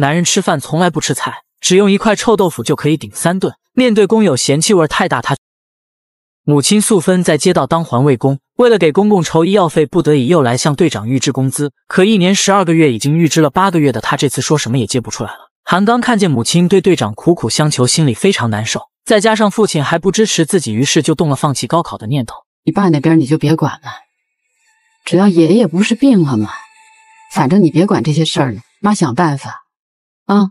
男人吃饭从来不吃菜，只用一块臭豆腐就可以顶三顿。面对工友嫌弃味太大，他母亲素芬在街道当环卫工，为了给公公筹医药费，不得已又来向队长预支工资。可一年十二个月已经预支了八个月的他，这次说什么也接不出来了。韩刚看见母亲对队长苦苦相求，心里非常难受。再加上父亲还不支持自己，于是就动了放弃高考的念头。你爸那边你就别管了，只要爷爷不是病了吗？反正你别管这些事儿了，妈想办法。啊！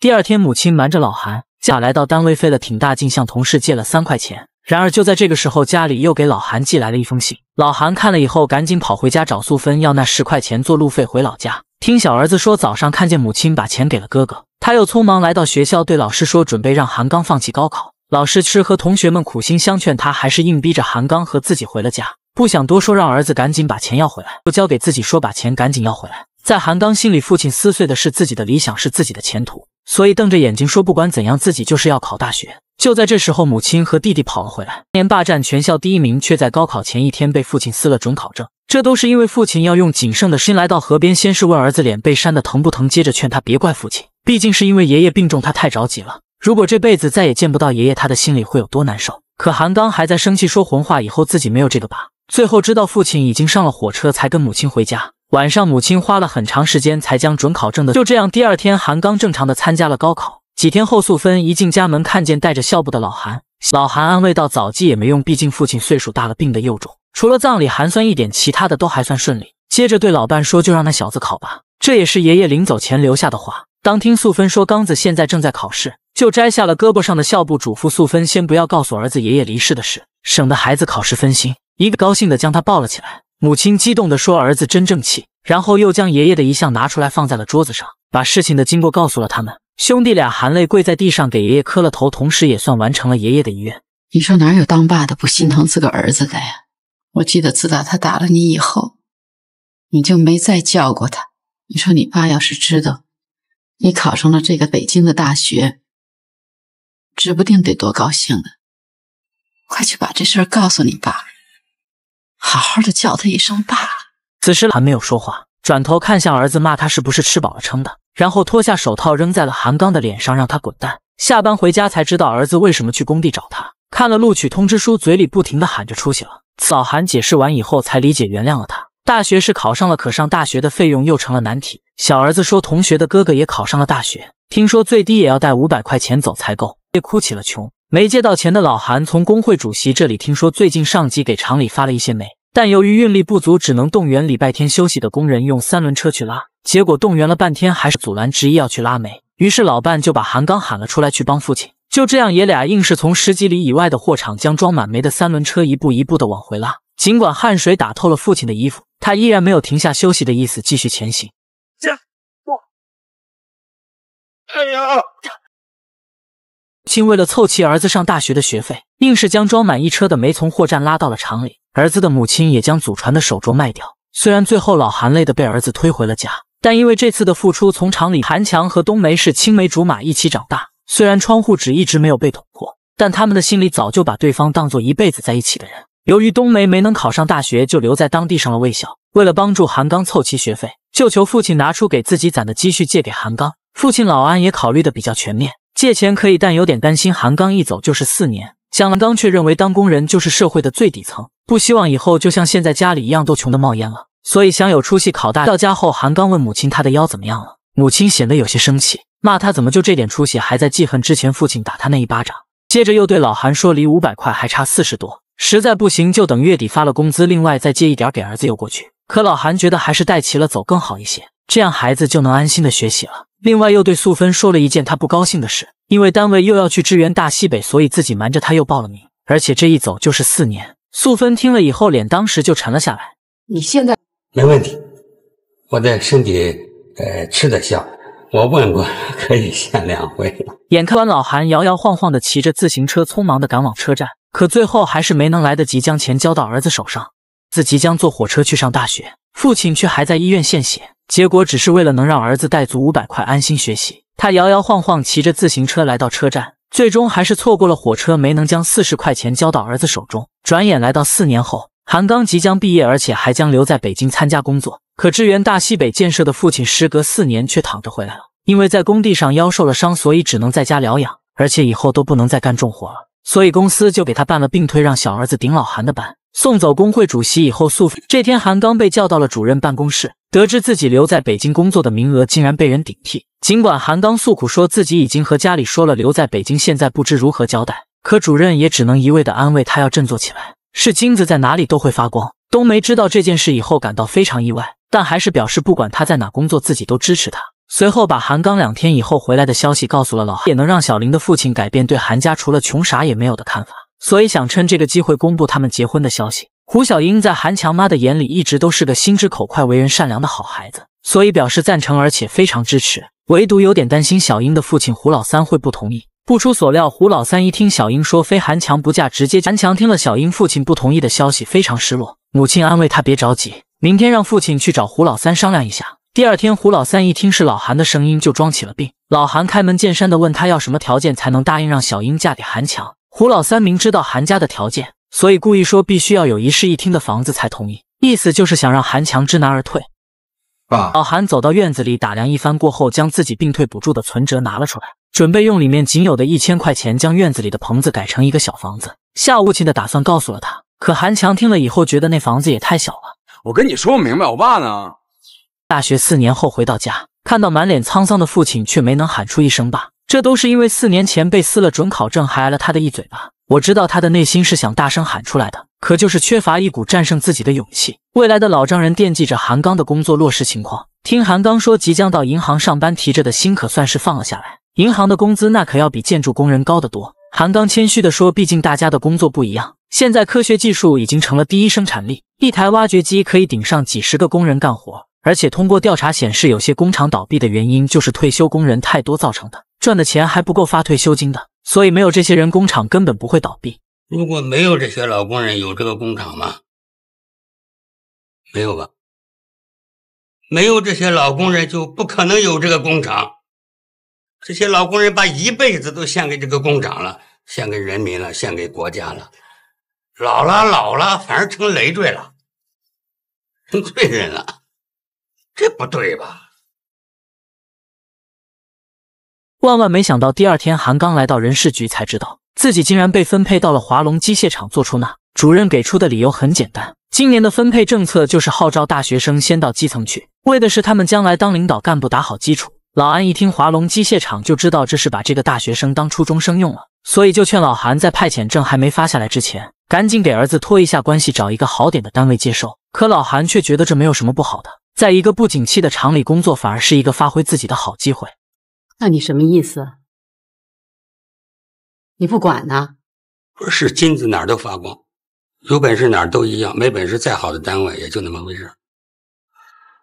第二天，母亲瞒着老韩，假来到单位费了挺大劲，向同事借了三块钱。然而就在这个时候，家里又给老韩寄来了一封信。老韩看了以后，赶紧跑回家找素芬要那十块钱做路费回老家。听小儿子说，早上看见母亲把钱给了哥哥，他又匆忙来到学校，对老师说准备让韩刚放弃高考。老师吃和同学们苦心相劝，他还是硬逼着韩刚和自己回了家。不想多说，让儿子赶紧把钱要回来，又交给自己说把钱赶紧要回来。在韩刚心里，父亲撕碎的是自己的理想，是自己的前途，所以瞪着眼睛说：“不管怎样，自己就是要考大学。”就在这时候，母亲和弟弟跑了回来。年霸占全校第一名，却在高考前一天被父亲撕了准考证。这都是因为父亲要用仅剩的心来到河边，先是问儿子脸被扇的疼不疼，接着劝他别怪父亲，毕竟是因为爷爷病重，他太着急了。如果这辈子再也见不到爷爷，他的心里会有多难受？可韩刚还在生气，说混话以后自己没有这个爸。最后知道父亲已经上了火车，才跟母亲回家。晚上，母亲花了很长时间才将准考证的。就这样，第二天，韩刚正常的参加了高考。几天后，素芬一进家门，看见带着校布的老韩。老韩安慰道：“早记也没用，毕竟父亲岁数大了，病得又重。除了葬礼寒酸一点，其他的都还算顺利。”接着对老伴说：“就让那小子考吧。”这也是爷爷临走前留下的话。当听素芬说刚子现在正在考试，就摘下了胳膊上的校布，嘱咐素芬先不要告诉儿子爷爷离世的事，省得孩子考试分心。一个高兴的将他抱了起来。母亲激动地说：“儿子真争气。”然后又将爷爷的遗像拿出来放在了桌子上，把事情的经过告诉了他们。兄弟俩含泪跪在地上给爷爷磕了头，同时也算完成了爷爷的遗愿。你说哪有当爸的不心疼自个儿子的呀？我记得自打他打了你以后，你就没再叫过他。你说你爸要是知道你考上了这个北京的大学，指不定得多高兴呢。快去把这事儿告诉你爸。好好的叫他一声爸。此时还没有说话，转头看向儿子，骂他是不是吃饱了撑的，然后脱下手套扔在了韩刚的脸上，让他滚蛋。下班回家才知道儿子为什么去工地找他，看了录取通知书，嘴里不停的喊着出息了。老韩解释完以后才理解原谅了他。大学是考上了，可上大学的费用又成了难题。小儿子说同学的哥哥也考上了大学，听说最低也要带五百块钱走才够，也哭起了穷。没借到钱的老韩从工会主席这里听说，最近上级给厂里发了一些煤，但由于运力不足，只能动员礼拜天休息的工人用三轮车去拉。结果动员了半天，还是阻拦执意要去拉煤。于是老伴就把韩刚喊了出来，去帮父亲。就这样，爷俩硬是从十几里以外的货场将装满煤的三轮车一步一步的往回拉。尽管汗水打透了父亲的衣服，他依然没有停下休息的意思，继续前行。加不，哎呀！亲为了凑齐儿子上大学的学费，硬是将装满一车的煤从货站拉到了厂里。儿子的母亲也将祖传的手镯卖掉。虽然最后老韩累得被儿子推回了家，但因为这次的付出，从厂里韩强和冬梅是青梅竹马一起长大。虽然窗户纸一直没有被捅破，但他们的心里早就把对方当做一辈子在一起的人。由于冬梅没能考上大学，就留在当地上了卫校。为了帮助韩刚凑齐学费，就求父亲拿出给自己攒的积蓄借给韩刚。父亲老安也考虑的比较全面。借钱可以，但有点担心韩刚一走就是四年。蒋兰刚却认为当工人就是社会的最底层，不希望以后就像现在家里一样都穷得冒烟了，所以想有出息考大。到家后，韩刚问母亲他的腰怎么样了，母亲显得有些生气，骂他怎么就这点出息还在记恨之前父亲打他那一巴掌。接着又对老韩说离五百块还差四十多，实在不行就等月底发了工资，另外再借一点给儿子邮过去。可老韩觉得还是带齐了走更好一些，这样孩子就能安心的学习了。另外又对素芬说了一件他不高兴的事，因为单位又要去支援大西北，所以自己瞒着他又报了名，而且这一走就是四年。素芬听了以后，脸当时就沉了下来。你现在没问题，我的身体呃吃得消，我问过可以限两回了。眼看老韩摇摇晃晃的骑着自行车，匆忙的赶往车站，可最后还是没能来得及将钱交到儿子手上。自即将坐火车去上大学，父亲却还在医院献血。结果只是为了能让儿子带足五百块安心学习，他摇摇晃晃骑着自行车来到车站，最终还是错过了火车，没能将四十块钱交到儿子手中。转眼来到四年后，韩刚即将毕业，而且还将留在北京参加工作。可支援大西北建设的父亲时隔四年却躺着回来了，因为在工地上腰受了伤，所以只能在家疗养，而且以后都不能再干重活了。所以公司就给他办了病退，让小儿子顶老韩的班。送走工会主席以后，诉这天韩刚被叫到了主任办公室，得知自己留在北京工作的名额竟然被人顶替。尽管韩刚诉苦说自己已经和家里说了留在北京，现在不知如何交代，可主任也只能一味的安慰他要振作起来。是金子在哪里都会发光。冬梅知道这件事以后感到非常意外，但还是表示不管他在哪工作，自己都支持他。随后把韩刚两天以后回来的消息告诉了老，也能让小林的父亲改变对韩家除了穷啥也没有的看法，所以想趁这个机会公布他们结婚的消息。胡小英在韩强妈的眼里一直都是个心直口快、为人善良的好孩子，所以表示赞成，而且非常支持。唯独有点担心小英的父亲胡老三会不同意。不出所料，胡老三一听小英说非韩强不嫁，直接韩强听了小英父亲不同意的消息，非常失落。母亲安慰他别着急，明天让父亲去找胡老三商量一下。第二天，胡老三一听是老韩的声音，就装起了病。老韩开门见山的问他要什么条件才能答应让小英嫁给韩强。胡老三明知道韩家的条件，所以故意说必须要有一室一厅的房子才同意，意思就是想让韩强知难而退。爸，老韩走到院子里打量一番过后，将自己病退补助的存折拿了出来。准备用里面仅有的一千块钱将院子里的棚子改成一个小房子。下午父亲的打算告诉了他，可韩强听了以后觉得那房子也太小了。我跟你说不明白，我爸呢？大学四年后回到家，看到满脸沧桑的父亲，却没能喊出一声爸。这都是因为四年前被撕了准考证，还挨了他的一嘴巴。我知道他的内心是想大声喊出来的，可就是缺乏一股战胜自己的勇气。未来的老丈人惦记着韩刚的工作落实情况，听韩刚说即将到银行上班，提着的心可算是放了下来。银行的工资那可要比建筑工人高得多。韩刚谦虚地说：“毕竟大家的工作不一样，现在科学技术已经成了第一生产力，一台挖掘机可以顶上几十个工人干活。而且通过调查显示，有些工厂倒闭的原因就是退休工人太多造成的，赚的钱还不够发退休金的。所以没有这些人，工厂根本不会倒闭。如果没有这些老工人，有这个工厂吗？没有吧？没有这些老工人，就不可能有这个工厂。”这些老工人把一辈子都献给这个工厂了，献给人民了，献给国家了。老了老了，反而成累赘了，成 罪人了，这不对吧？万万没想到，第二天韩刚来到人事局，才知道自己竟然被分配到了华龙机械厂做出纳。主任给出的理由很简单，今年的分配政策就是号召大学生先到基层去，为的是他们将来当领导干部打好基础。老安一听华龙机械厂，就知道这是把这个大学生当初中生用了，所以就劝老韩在派遣证还没发下来之前，赶紧给儿子托一下关系，找一个好点的单位接收。可老韩却觉得这没有什么不好的，在一个不景气的厂里工作，反而是一个发挥自己的好机会。那你什么意思？你不管呢？不是金子哪儿都发光，有本事哪儿都一样，没本事再好的单位也就那么回事。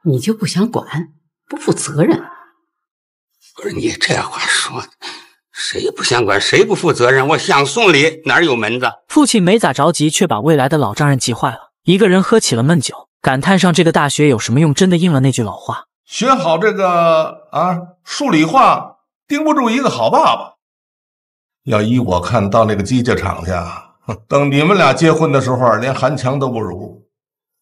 你就不想管，不负责任。不是你这话说的，谁不想管，谁不负责任？我想送礼，哪有门子？父亲没咋着急，却把未来的老丈人急坏了。一个人喝起了闷酒，感叹上这个大学有什么用？真的应了那句老话：学好这个啊，数理化，盯不住一个好爸爸。要依我看到那个机械厂去，等你们俩结婚的时候，连韩强都不如，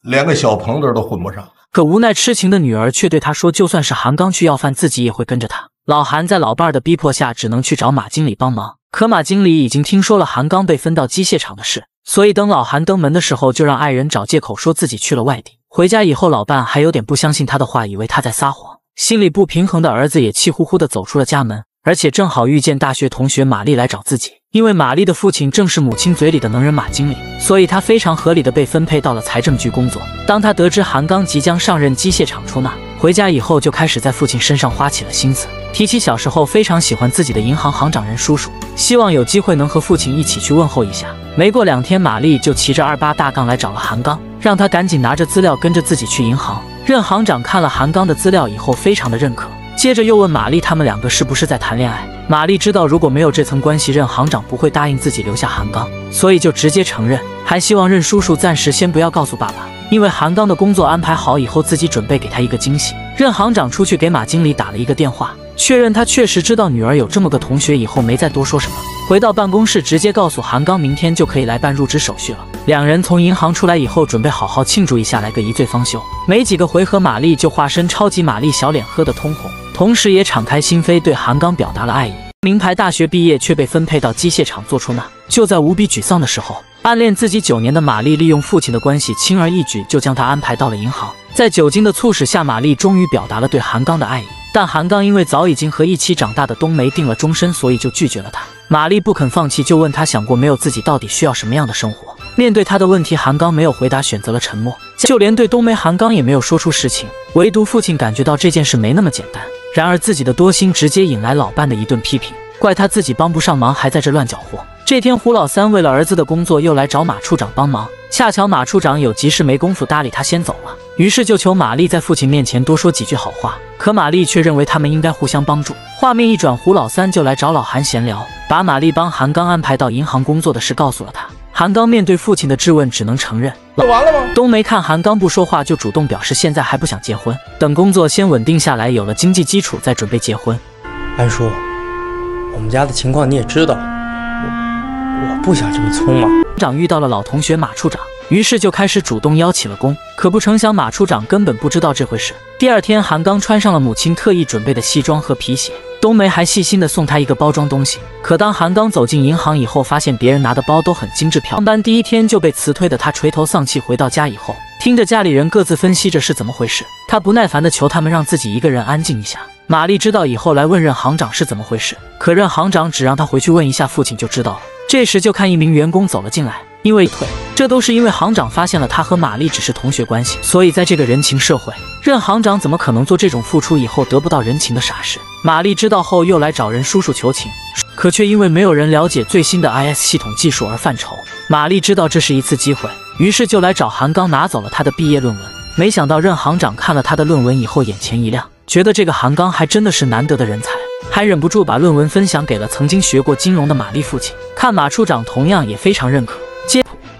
连个小棚子都混不上。可无奈痴情的女儿却对他说：“就算是韩刚去要饭，自己也会跟着他。”老韩在老伴儿的逼迫下，只能去找马经理帮忙。可马经理已经听说了韩刚被分到机械厂的事，所以等老韩登门的时候，就让爱人找借口说自己去了外地。回家以后，老伴还有点不相信他的话，以为他在撒谎。心里不平衡的儿子也气呼呼的走出了家门，而且正好遇见大学同学玛丽来找自己。因为玛丽的父亲正是母亲嘴里的能人马经理，所以他非常合理的被分配到了财政局工作。当他得知韩刚即将上任机械厂出纳，回家以后就开始在父亲身上花起了心思。提起小时候非常喜欢自己的银行行长任叔叔，希望有机会能和父亲一起去问候一下。没过两天，玛丽就骑着二八大杠来找了韩刚，让他赶紧拿着资料跟着自己去银行。任行长看了韩刚的资料以后，非常的认可，接着又问玛丽他们两个是不是在谈恋爱。玛丽知道如果没有这层关系，任行长不会答应自己留下韩刚，所以就直接承认，还希望任叔叔暂时先不要告诉爸爸，因为韩刚的工作安排好以后，自己准备给他一个惊喜。任行长出去给马经理打了一个电话。确认他确实知道女儿有这么个同学以后，没再多说什么。回到办公室，直接告诉韩刚，明天就可以来办入职手续了。两人从银行出来以后，准备好好庆祝一下，来个一醉方休。没几个回合，玛丽就化身超级玛丽，小脸喝得通红，同时也敞开心扉，对韩刚表达了爱意。名牌大学毕业，却被分配到机械厂做出纳。就在无比沮丧的时候，暗恋自己九年的玛丽利用父亲的关系，轻而易举就将他安排到了银行。在酒精的促使下，玛丽终于表达了对韩刚的爱意。但韩刚因为早已经和一起长大的冬梅定了终身，所以就拒绝了他。玛丽不肯放弃，就问他想过没有自己到底需要什么样的生活。面对他的问题，韩刚没有回答，选择了沉默。就连对冬梅，韩刚也没有说出实情。唯独父亲感觉到这件事没那么简单。然而自己的多心直接引来老伴的一顿批评，怪他自己帮不上忙，还在这乱搅和。这天，胡老三为了儿子的工作又来找马处长帮忙，恰巧马处长有急事没工夫搭理他，先走了。于是就求玛丽在父亲面前多说几句好话，可玛丽却认为他们应该互相帮助。画面一转，胡老三就来找老韩闲聊，把玛丽帮韩刚安排到银行工作的事告诉了他。韩刚面对父亲的质问，只能承认。完了吗？冬梅看韩刚不说话，就主动表示现在还不想结婚，等工作先稳定下来，有了经济基础再准备结婚。安叔，我们家的情况你也知道，我我不想这么匆忙。长遇到了老同学马处长。于是就开始主动邀起了功，可不成想马处长根本不知道这回事。第二天，韩刚穿上了母亲特意准备的西装和皮鞋，冬梅还细心的送他一个包装东西。可当韩刚走进银行以后，发现别人拿的包都很精致漂亮。上班第一天就被辞退的他垂头丧气回到家以后，听着家里人各自分析着是怎么回事，他不耐烦的求他们让自己一个人安静一下。玛丽知道以后来问任行长是怎么回事，可任行长只让他回去问一下父亲就知道了。这时就看一名员工走了进来。因为退，这都是因为行长发现了他和玛丽只是同学关系，所以在这个人情社会，任行长怎么可能做这种付出以后得不到人情的傻事？玛丽知道后又来找任叔叔求情，可却因为没有人了解最新的 IS 系统技术而犯愁。玛丽知道这是一次机会，于是就来找韩刚拿走了他的毕业论文。没想到任行长看了他的论文以后眼前一亮，觉得这个韩刚还真的是难得的人才，还忍不住把论文分享给了曾经学过金融的玛丽父亲。看马处长同样也非常认可。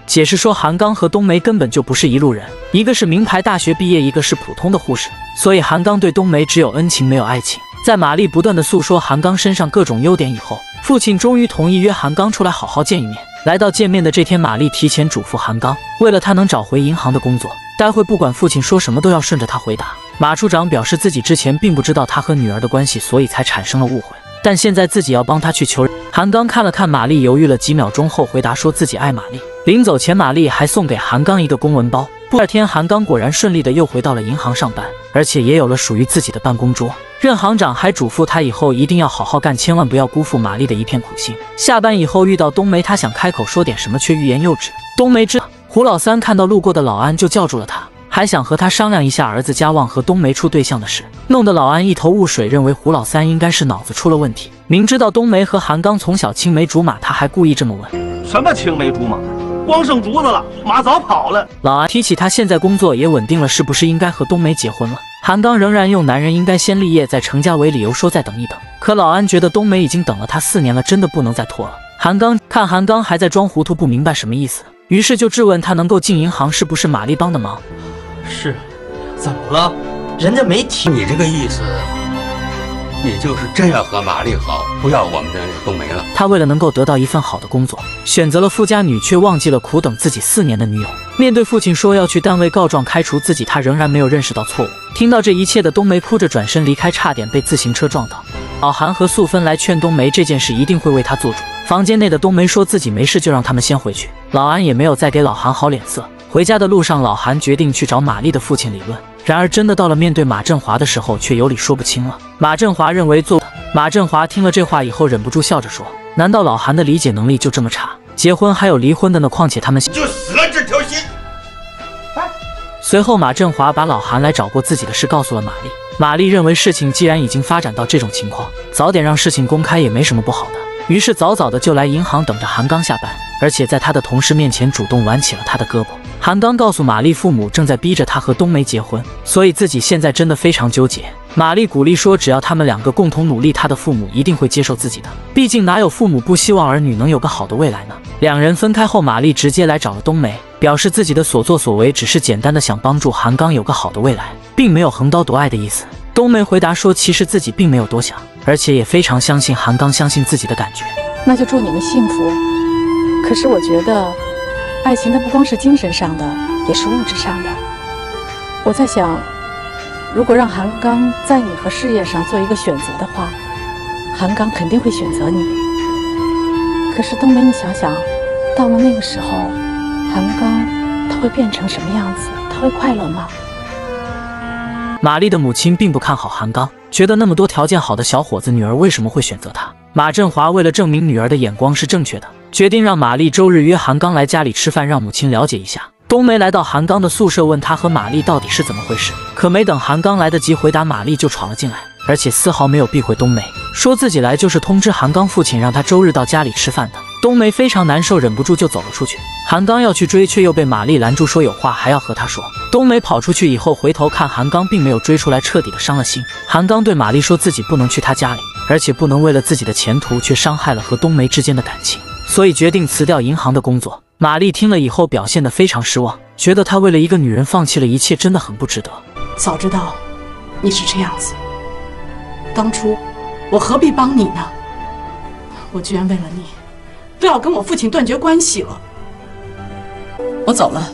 解释说，韩刚和冬梅根本就不是一路人，一个是名牌大学毕业，一个是普通的护士，所以韩刚对冬梅只有恩情没有爱情。在玛丽不断的诉说韩刚身上各种优点以后，父亲终于同意约韩刚出来好好见一面。来到见面的这天，玛丽提前嘱咐韩刚，为了他能找回银行的工作，待会不管父亲说什么都要顺着他回答。马处长表示自己之前并不知道他和女儿的关系，所以才产生了误会，但现在自己要帮他去求。韩刚看了看玛丽，犹豫了几秒钟后回答说自己爱玛丽。临走前，玛丽还送给韩刚一个公文包。第二天，韩刚果然顺利的又回到了银行上班，而且也有了属于自己的办公桌。任行长还嘱咐他以后一定要好好干，千万不要辜负玛丽的一片苦心。下班以后遇到冬梅，他想开口说点什么，却欲言又止。冬梅知道胡老三看到路过的老安就叫住了他，还想和他商量一下儿子家旺和冬梅处对象的事，弄得老安一头雾水，认为胡老三应该是脑子出了问题。明知道冬梅和韩刚从小青梅竹马，他还故意这么问：什么青梅竹马？光剩竹子了，马早跑了。老安提起他现在工作也稳定了，是不是应该和冬梅结婚了？韩刚仍然用男人应该先立业再成家为理由说再等一等。可老安觉得冬梅已经等了他四年了，真的不能再拖了。韩刚看韩刚还在装糊涂，不明白什么意思，于是就质问他能够进银行是不是玛丽帮的忙？是，怎么了？人家没提你这个意思。你就是真要和玛丽好，不要我们的冬梅了。他为了能够得到一份好的工作，选择了富家女，却忘记了苦等自己四年的女友。面对父亲说要去单位告状开除自己，他仍然没有认识到错误。听到这一切的冬梅哭着转身离开，差点被自行车撞到。老韩和素芬来劝冬梅这件事一定会为他做主。房间内的冬梅说自己没事，就让他们先回去。老安也没有再给老韩好脸色。回家的路上，老韩决定去找玛丽的父亲理论。然而，真的到了面对马振华的时候，却有理说不清了。马振华认为做马振华听了这话以后，忍不住笑着说：“难道老韩的理解能力就这么差？结婚还有离婚的呢？况且他们就死了这条心。”随后，马振华把老韩来找过自己的事告诉了玛丽。玛丽认为事情既然已经发展到这种情况，早点让事情公开也没什么不好的。于是早早的就来银行等着韩刚下班，而且在他的同事面前主动挽起了他的胳膊。韩刚告诉玛丽，父母正在逼着他和冬梅结婚，所以自己现在真的非常纠结。玛丽鼓励说，只要他们两个共同努力，他的父母一定会接受自己的。毕竟哪有父母不希望儿女能有个好的未来呢？两人分开后，玛丽直接来找了冬梅，表示自己的所作所为只是简单的想帮助韩刚有个好的未来，并没有横刀夺爱的意思。冬梅回答说，其实自己并没有多想，而且也非常相信韩刚相信自己的感觉。那就祝你们幸福。可是我觉得。爱情它不光是精神上的，也是物质上的。我在想，如果让韩刚在你和事业上做一个选择的话，韩刚肯定会选择你。可是冬梅，你想想，到了那个时候，韩刚他会变成什么样子？他会快乐吗？玛丽的母亲并不看好韩刚，觉得那么多条件好的小伙子，女儿为什么会选择他？马振华为了证明女儿的眼光是正确的，决定让玛丽周日约韩刚来家里吃饭，让母亲了解一下。冬梅来到韩刚的宿舍，问他和玛丽到底是怎么回事。可没等韩刚来得及回答，玛丽就闯了进来，而且丝毫没有避讳冬梅，说自己来就是通知韩刚父亲，让他周日到家里吃饭的。冬梅非常难受，忍不住就走了出去。韩刚要去追，却又被玛丽拦住，说有话还要和他说。冬梅跑出去以后，回头看韩刚并没有追出来，彻底的伤了心。韩刚对玛丽说自己不能去他家里，而且不能为了自己的前途，却伤害了和冬梅之间的感情，所以决定辞掉银行的工作。玛丽听了以后，表现得非常失望，觉得他为了一个女人放弃了一切，真的很不值得。早知道你是这样子，当初我何必帮你呢？我居然为了你。都要跟我父亲断绝关系了，我走了。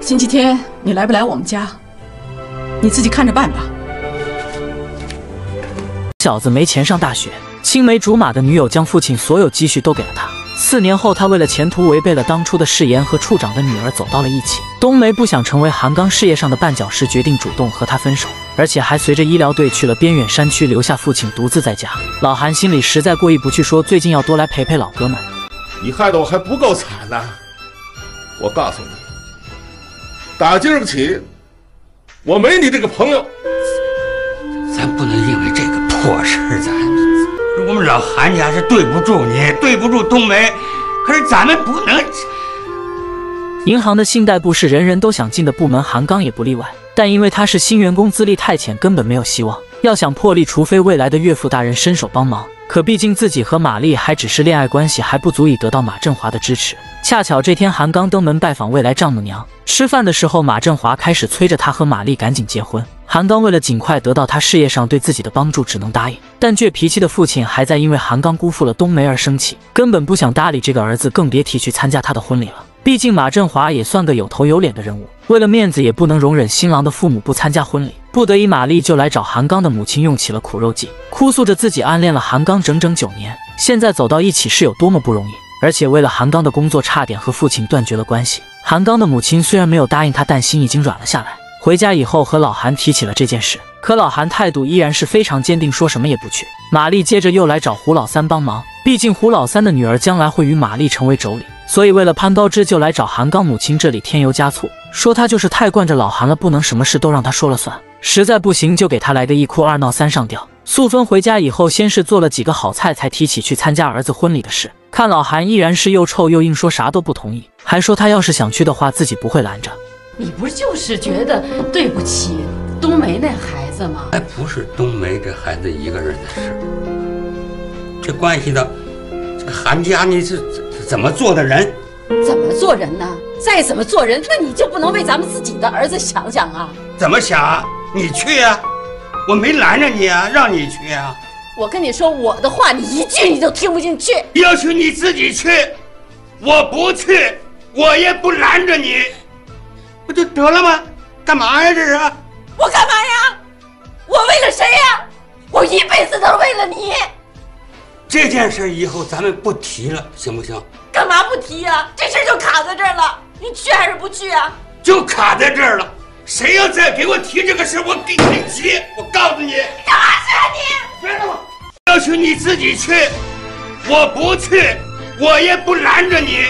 星期天你来不来我们家？你自己看着办吧。小子没钱上大学，青梅竹马的女友将父亲所有积蓄都给了他。四年后，他为了前途违背了当初的誓言，和处长的女儿走到了一起。冬梅不想成为韩刚事业上的绊脚石，决定主动和他分手，而且还随着医疗队去了边远山区，留下父亲独自在家。老韩心里实在过意不去，说最近要多来陪陪老哥们。你害得我还不够惨呢！我告诉你，打今儿个起，我没你这个朋友。咱不能因为这个破事儿，咱我们老韩家是对不住你，对不住冬梅。可是咱们不能。银行的信贷部是人人都想进的部门，韩刚也不例外。但因为他是新员工，资历太浅，根本没有希望。要想破例，除非未来的岳父大人伸手帮忙。可毕竟自己和玛丽还只是恋爱关系，还不足以得到马振华的支持。恰巧这天，韩刚登门拜访未来丈母娘。吃饭的时候，马振华开始催着他和玛丽赶紧结婚。韩刚为了尽快得到他事业上对自己的帮助，只能答应。但倔脾气的父亲还在因为韩刚辜负了冬梅而生气，根本不想搭理这个儿子，更别提去参加他的婚礼了。毕竟马振华也算个有头有脸的人物，为了面子也不能容忍新郎的父母不参加婚礼。不得已，玛丽就来找韩刚的母亲，用起了苦肉计，哭诉着自己暗恋了韩刚整整九年，现在走到一起是有多么不容易。而且为了韩刚的工作，差点和父亲断绝了关系。韩刚的母亲虽然没有答应他，但心已经软了下来。回家以后和老韩提起了这件事，可老韩态度依然是非常坚定，说什么也不去。玛丽接着又来找胡老三帮忙，毕竟胡老三的女儿将来会与玛丽成为妯娌，所以为了攀高枝，就来找韩刚母亲这里添油加醋，说他就是太惯着老韩了，不能什么事都让他说了算。实在不行，就给他来个一哭二闹三上吊。素芬回家以后，先是做了几个好菜，才提起去参加儿子婚礼的事。看老韩依然是又臭又硬，说啥都不同意，还说他要是想去的话，自己不会拦着。你不就是觉得对不起冬梅那孩子子吗？还不是冬梅这孩子一个人的事，这关系到这个韩家，你是怎么做的人？怎么做人呢？再怎么做人，那你就不能为咱们自己的儿子想想啊？怎么想？你去啊，我没拦着你啊，让你去啊。我跟你说我的话，你一句你都听不进去。要去你自己去，我不去，我也不拦着你，不就得了吗？干嘛呀？这是？我干嘛呀？我为了谁呀？我一辈子都是为了你。这件事以后咱们不提了，行不行？干嘛不提呀？这事就卡在这儿了。你去还是不去啊？就卡在这儿了。谁要再给我提这个事，我给你急！我告诉你，干嘛去啊你？别动！要去你自己去，我不去，我也不拦着你，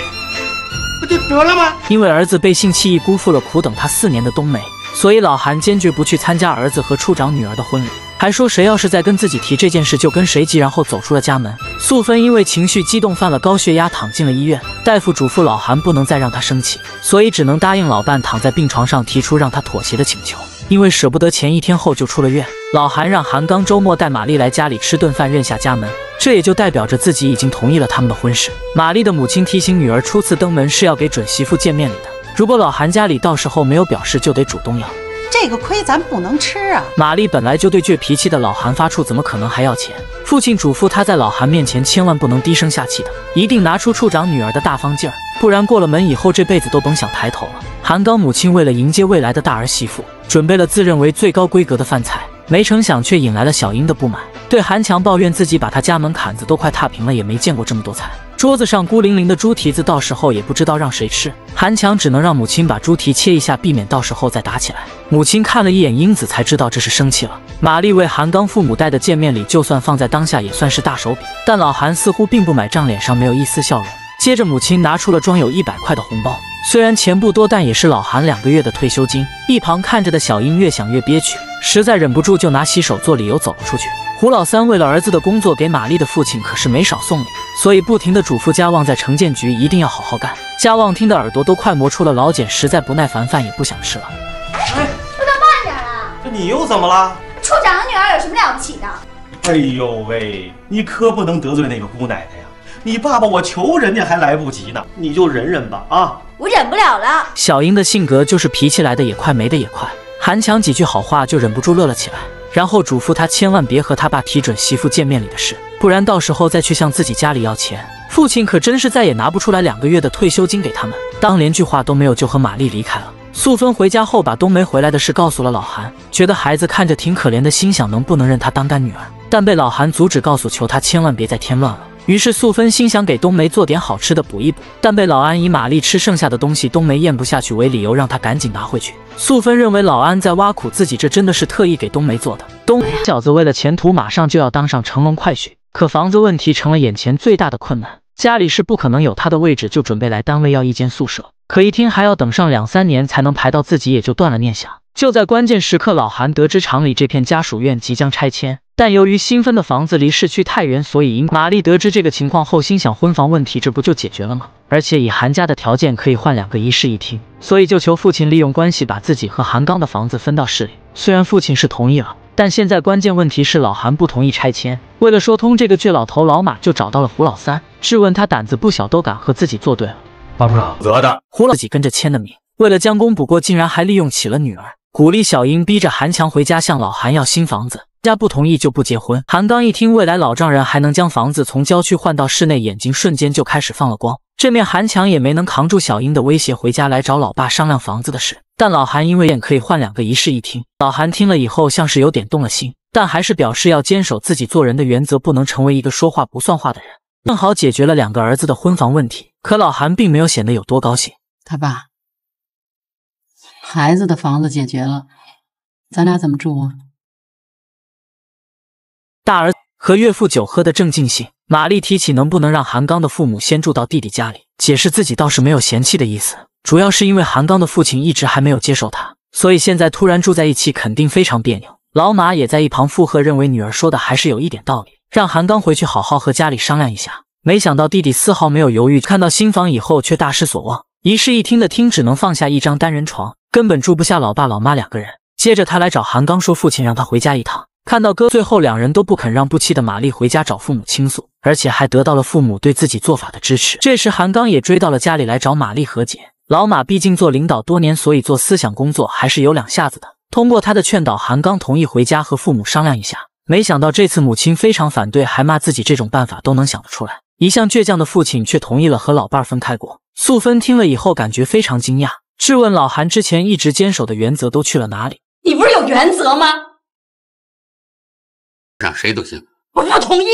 不就得了吗？因为儿子被性弃，辜负了苦等他四年的冬梅，所以老韩坚决不去参加儿子和处长女儿的婚礼。还说谁要是再跟自己提这件事，就跟谁急，然后走出了家门。素芬因为情绪激动犯了高血压，躺进了医院。大夫嘱咐老韩不能再让他生气，所以只能答应老伴躺在病床上提出让他妥协的请求。因为舍不得前，一天后就出了院。老韩让韩刚周末带玛丽来家里吃顿饭，认下家门，这也就代表着自己已经同意了他们的婚事。玛丽的母亲提醒女儿，初次登门是要给准媳妇见面礼的，如果老韩家里到时候没有表示，就得主动要。这个亏咱不能吃啊！玛丽本来就对倔脾气的老韩发怵，怎么可能还要钱？父亲嘱咐他在老韩面前千万不能低声下气的，一定拿出处长女儿的大方劲儿，不然过了门以后这辈子都甭想抬头了。韩刚母亲为了迎接未来的大儿媳妇，准备了自认为最高规格的饭菜，没成想却引来了小英的不满，对韩强抱怨自己把他家门槛子都快踏平了，也没见过这么多菜。桌子上孤零零的猪蹄子，到时候也不知道让谁吃。韩强只能让母亲把猪蹄切一下，避免到时候再打起来。母亲看了一眼英子，才知道这是生气了。玛丽为韩刚父母带的见面礼，就算放在当下也算是大手笔，但老韩似乎并不买账，脸上没有一丝笑容。接着，母亲拿出了装有一百块的红包，虽然钱不多，但也是老韩两个月的退休金。一旁看着的小英越想越憋屈，实在忍不住，就拿洗手做理由走了出去。胡老三为了儿子的工作，给玛丽的父亲可是没少送礼，所以不停的嘱咐家旺在城建局一定要好好干。家旺听的耳朵都快磨出了老茧，实在不耐烦，饭也不想吃了。哎，说的慢点啊！这你又怎么了？处长的女儿有什么了不起的？哎呦喂，你可不能得罪那个姑奶奶呀！你爸爸我求人家还来不及呢，你就忍忍吧啊！我忍不了了。小英的性格就是脾气来的也快，没的也快。韩强几句好话就忍不住乐了起来。然后嘱咐他千万别和他爸提准媳妇见面礼的事，不然到时候再去向自己家里要钱。父亲可真是再也拿不出来两个月的退休金给他们。当连句话都没有，就和玛丽离开了。素芬回家后，把冬梅回来的事告诉了老韩，觉得孩子看着挺可怜的，心想能不能认她当干女儿，但被老韩阻止，告诉求他千万别再添乱了。于是素芬心想给冬梅做点好吃的补一补，但被老安以玛丽吃剩下的东西冬梅咽不下去为理由，让她赶紧拿回去。素芬认为老安在挖苦自己，这真的是特意给冬梅做的。冬梅小子为了前途，马上就要当上乘龙快婿，可房子问题成了眼前最大的困难，家里是不可能有他的位置，就准备来单位要一间宿舍。可一听还要等上两三年才能排到自己，也就断了念想。就在关键时刻，老韩得知厂里这片家属院即将拆迁，但由于新分的房子离市区太远，所以玛丽得知这个情况后，心想婚房问题这不就解决了吗？而且以韩家的条件，可以换两个一室一厅，所以就求父亲利用关系把自己和韩刚的房子分到市里。虽然父亲是同意了，但现在关键问题是老韩不同意拆迁。为了说通这个倔老头，老马就找到了胡老三，质问他胆子不小，都敢和自己作对了。巴部长，责的。胡老自己跟着签的名，为了将功补过，竟然还利用起了女儿，鼓励小英逼着韩强回家向老韩要新房子，家不同意就不结婚。韩刚一听未来老丈人还能将房子从郊区换到市内，眼睛瞬间就开始放了光。这面韩强也没能扛住小英的威胁，回家来找老爸商量房子的事。但老韩因为也可以换两个一室一厅，老韩听了以后像是有点动了心，但还是表示要坚守自己做人的原则，不能成为一个说话不算话的人。正好解决了两个儿子的婚房问题，可老韩并没有显得有多高兴。他爸，孩子的房子解决了，咱俩怎么住啊？大儿和岳父酒喝得正尽兴，玛丽提起能不能让韩刚的父母先住到弟弟家里，解释自己倒是没有嫌弃的意思，主要是因为韩刚的父亲一直还没有接受他，所以现在突然住在一起肯定非常别扭。老马也在一旁附和，认为女儿说的还是有一点道理。让韩刚回去好好和家里商量一下。没想到弟弟丝毫没有犹豫，看到新房以后却大失所望。一室一厅的厅只能放下一张单人床，根本住不下老爸老妈两个人。接着他来找韩刚说，父亲让他回家一趟。看到哥最后两人都不肯让，不气的玛丽回家找父母倾诉，而且还得到了父母对自己做法的支持。这时韩刚也追到了家里来找玛丽和解。老马毕竟做领导多年，所以做思想工作还是有两下子的。通过他的劝导，韩刚同意回家和父母商量一下。没想到这次母亲非常反对，还骂自己这种办法都能想得出来。一向倔强的父亲却同意了和老伴儿分开过。素芬听了以后感觉非常惊讶，质问老韩之前一直坚守的原则都去了哪里？你不是有原则吗？让谁都行，我不同意。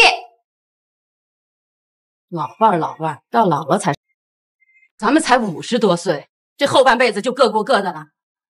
老伴儿，老伴儿，到老了才，咱们才五十多岁，这后半辈子就各过各的了。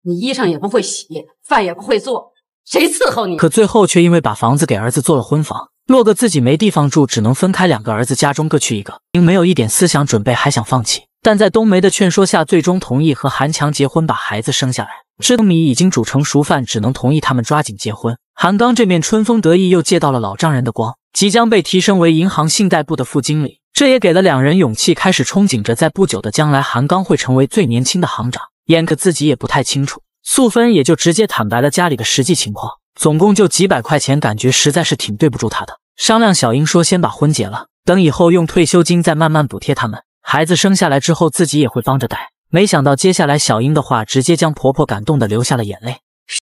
你衣裳也不会洗，饭也不会做。谁伺候你？可最后却因为把房子给儿子做了婚房，落个自己没地方住，只能分开两个儿子家中各去一个。因没有一点思想准备，还想放弃，但在冬梅的劝说下，最终同意和韩强结婚，把孩子生下来。知米已经煮成熟饭，只能同意他们抓紧结婚。韩刚这面春风得意，又借到了老丈人的光，即将被提升为银行信贷部的副经理，这也给了两人勇气，开始憧憬着在不久的将来，韩刚会成为最年轻的行长。眼可自己也不太清楚。素芬也就直接坦白了家里的实际情况，总共就几百块钱，感觉实在是挺对不住他的。商量小英说先把婚结了，等以后用退休金再慢慢补贴他们。孩子生下来之后自己也会帮着带。没想到接下来小英的话直接将婆婆感动的流下了眼泪。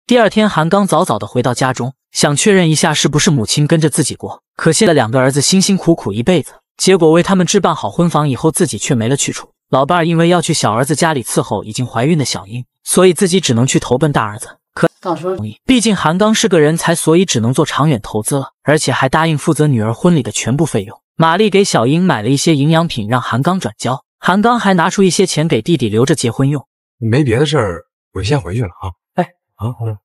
第二天，韩刚早早的回到家中，想确认一下是不是母亲跟着自己过。可惜了两个儿子辛辛苦苦一辈子，结果为他们置办好婚房以后，自己却没了去处。老伴儿因为要去小儿子家里伺候已经怀孕的小英，所以自己只能去投奔大儿子。可到时候毕竟韩刚是个人才，所以只能做长远投资了，而且还答应负责女儿婚礼的全部费用。玛丽给小英买了一些营养品，让韩刚转交。韩刚还拿出一些钱给弟弟留着结婚用。没别的事儿，我先回去了啊。哎，啊，嗯。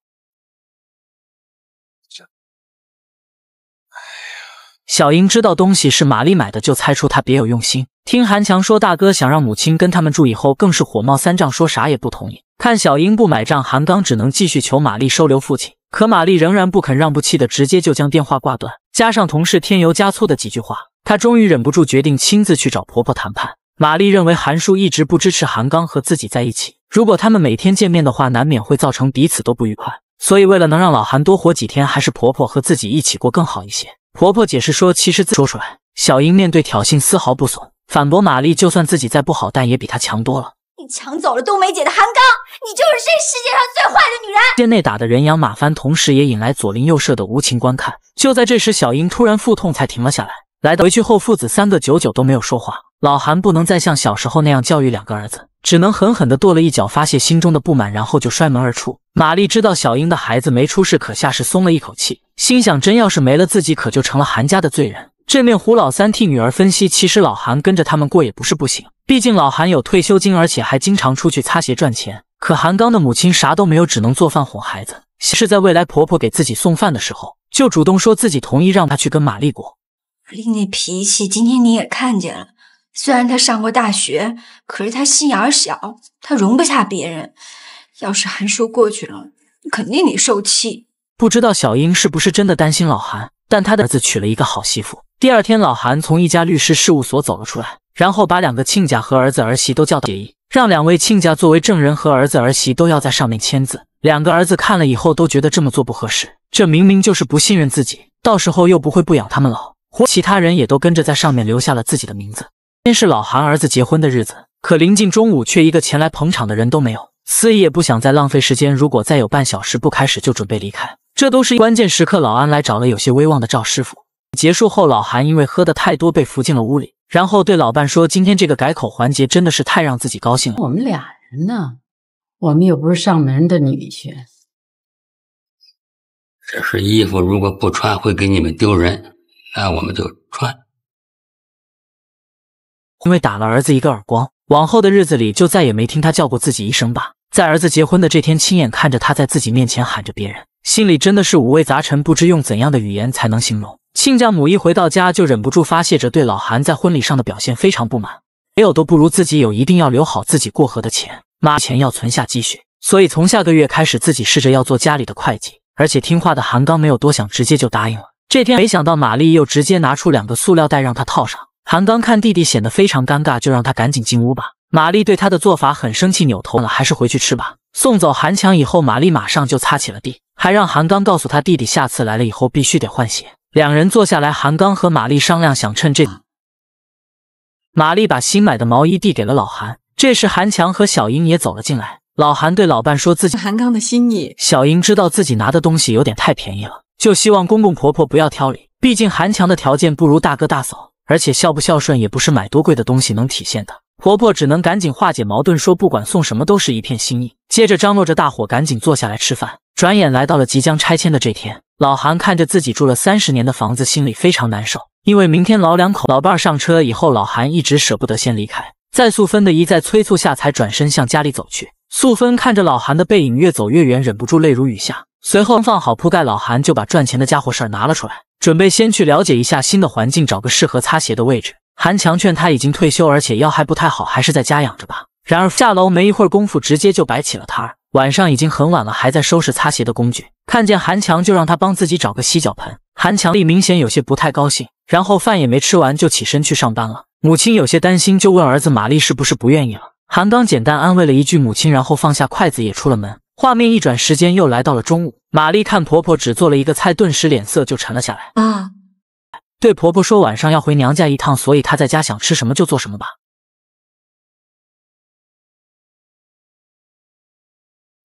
小英知道东西是玛丽买的，就猜出她别有用心。听韩强说大哥想让母亲跟他们住，以后更是火冒三丈，说啥也不同意。看小英不买账，韩刚只能继续求玛丽收留父亲。可玛丽仍然不肯让步，气的直接就将电话挂断。加上同事添油加醋的几句话，她终于忍不住决定亲自去找婆婆谈判。玛丽认为韩叔一直不支持韩刚和自己在一起，如果他们每天见面的话，难免会造成彼此都不愉快。所以为了能让老韩多活几天，还是婆婆和自己一起过更好一些。婆婆解释说，其实自说出来，小英面对挑衅丝毫不怂，反驳玛丽，就算自己再不好，但也比她强多了。你抢走了冬梅姐的韩刚，你就是这世界上最坏的女人。店内打的人仰马翻，同时也引来左邻右舍的无情观看。就在这时，小英突然腹痛，才停了下来。来到回去后，父子三个久久都没有说话。老韩不能再像小时候那样教育两个儿子，只能狠狠地跺了一脚，发泄心中的不满，然后就摔门而出。玛丽知道小英的孩子没出事，可下是松了一口气，心想真要是没了自己，可就成了韩家的罪人。这面胡老三替女儿分析，其实老韩跟着他们过也不是不行，毕竟老韩有退休金，而且还经常出去擦鞋赚钱。可韩刚的母亲啥都没有，只能做饭哄孩子。是在未来婆婆给自己送饭的时候，就主动说自己同意让她去跟玛丽过。玛丽那脾气，今天你也看见了。虽然她上过大学，可是她心眼儿小，她容不下别人。要是韩叔过去了，肯定得受气。不知道小英是不是真的担心老韩，但他的儿子娶了一个好媳妇。第二天，老韩从一家律师事务所走了出来，然后把两个亲家和儿子儿媳都叫到协议，让两位亲家作为证人，和儿子儿媳都要在上面签字。两个儿子看了以后都觉得这么做不合适，这明明就是不信任自己，到时候又不会不养他们老。其他人也都跟着在上面留下了自己的名字。今天是老韩儿子结婚的日子，可临近中午，却一个前来捧场的人都没有。司仪也不想再浪费时间，如果再有半小时不开始，就准备离开。这都是关键时刻，老安来找了有些威望的赵师傅。结束后，老韩因为喝的太多被扶进了屋里，然后对老伴说：“今天这个改口环节真的是太让自己高兴了。我们俩人呢，我们又不是上门的女婿。这是衣服如果不穿会给你们丢人，那我们就穿。”因为打了儿子一个耳光，往后的日子里就再也没听他叫过自己一声爸。在儿子结婚的这天，亲眼看着他在自己面前喊着别人，心里真的是五味杂陈，不知用怎样的语言才能形容。亲家母一回到家就忍不住发泄着对老韩在婚礼上的表现非常不满，没有都不如自己有，一定要留好自己过河的钱，妈钱要存下积蓄。所以从下个月开始，自己试着要做家里的会计。而且听话的韩刚没有多想，直接就答应了。这天没想到玛丽又直接拿出两个塑料袋让他套上。韩刚看弟弟显得非常尴尬，就让他赶紧进屋吧。玛丽对他的做法很生气，扭头了，还是回去吃吧。送走韩强以后，玛丽马上就擦起了地，还让韩刚告诉他弟弟，下次来了以后必须得换鞋。两人坐下来，韩刚和玛丽商量，想趁这，玛丽把新买的毛衣递给了老韩。这时，韩强和小英也走了进来。老韩对老伴说自己韩刚的心意。小英知道自己拿的东西有点太便宜了，就希望公公婆婆不要挑理，毕竟韩强的条件不如大哥大嫂。而且孝不孝顺也不是买多贵的东西能体现的，婆婆只能赶紧化解矛盾，说不管送什么都是一片心意。接着张罗着大伙赶紧坐下来吃饭。转眼来到了即将拆迁的这天，老韩看着自己住了三十年的房子，心里非常难受。因为明天老两口老伴上车以后，老韩一直舍不得先离开。在素芬的一再催促下，才转身向家里走去。素芬看着老韩的背影越走越远，忍不住泪如雨下。随后放好铺盖，老韩就把赚钱的家伙事儿拿了出来。准备先去了解一下新的环境，找个适合擦鞋的位置。韩强劝他已经退休，而且腰还不太好，还是在家养着吧。然而下楼没一会儿功夫，直接就摆起了摊儿。晚上已经很晚了，还在收拾擦鞋的工具。看见韩强，就让他帮自己找个洗脚盆。韩强力明显有些不太高兴，然后饭也没吃完就起身去上班了。母亲有些担心，就问儿子玛丽是不是不愿意了。韩刚简单安慰了一句母亲，然后放下筷子也出了门。画面一转，时间又来到了中午。玛丽看婆婆只做了一个菜，顿时脸色就沉了下来。啊，对婆婆说晚上要回娘家一趟，所以她在家想吃什么就做什么吧。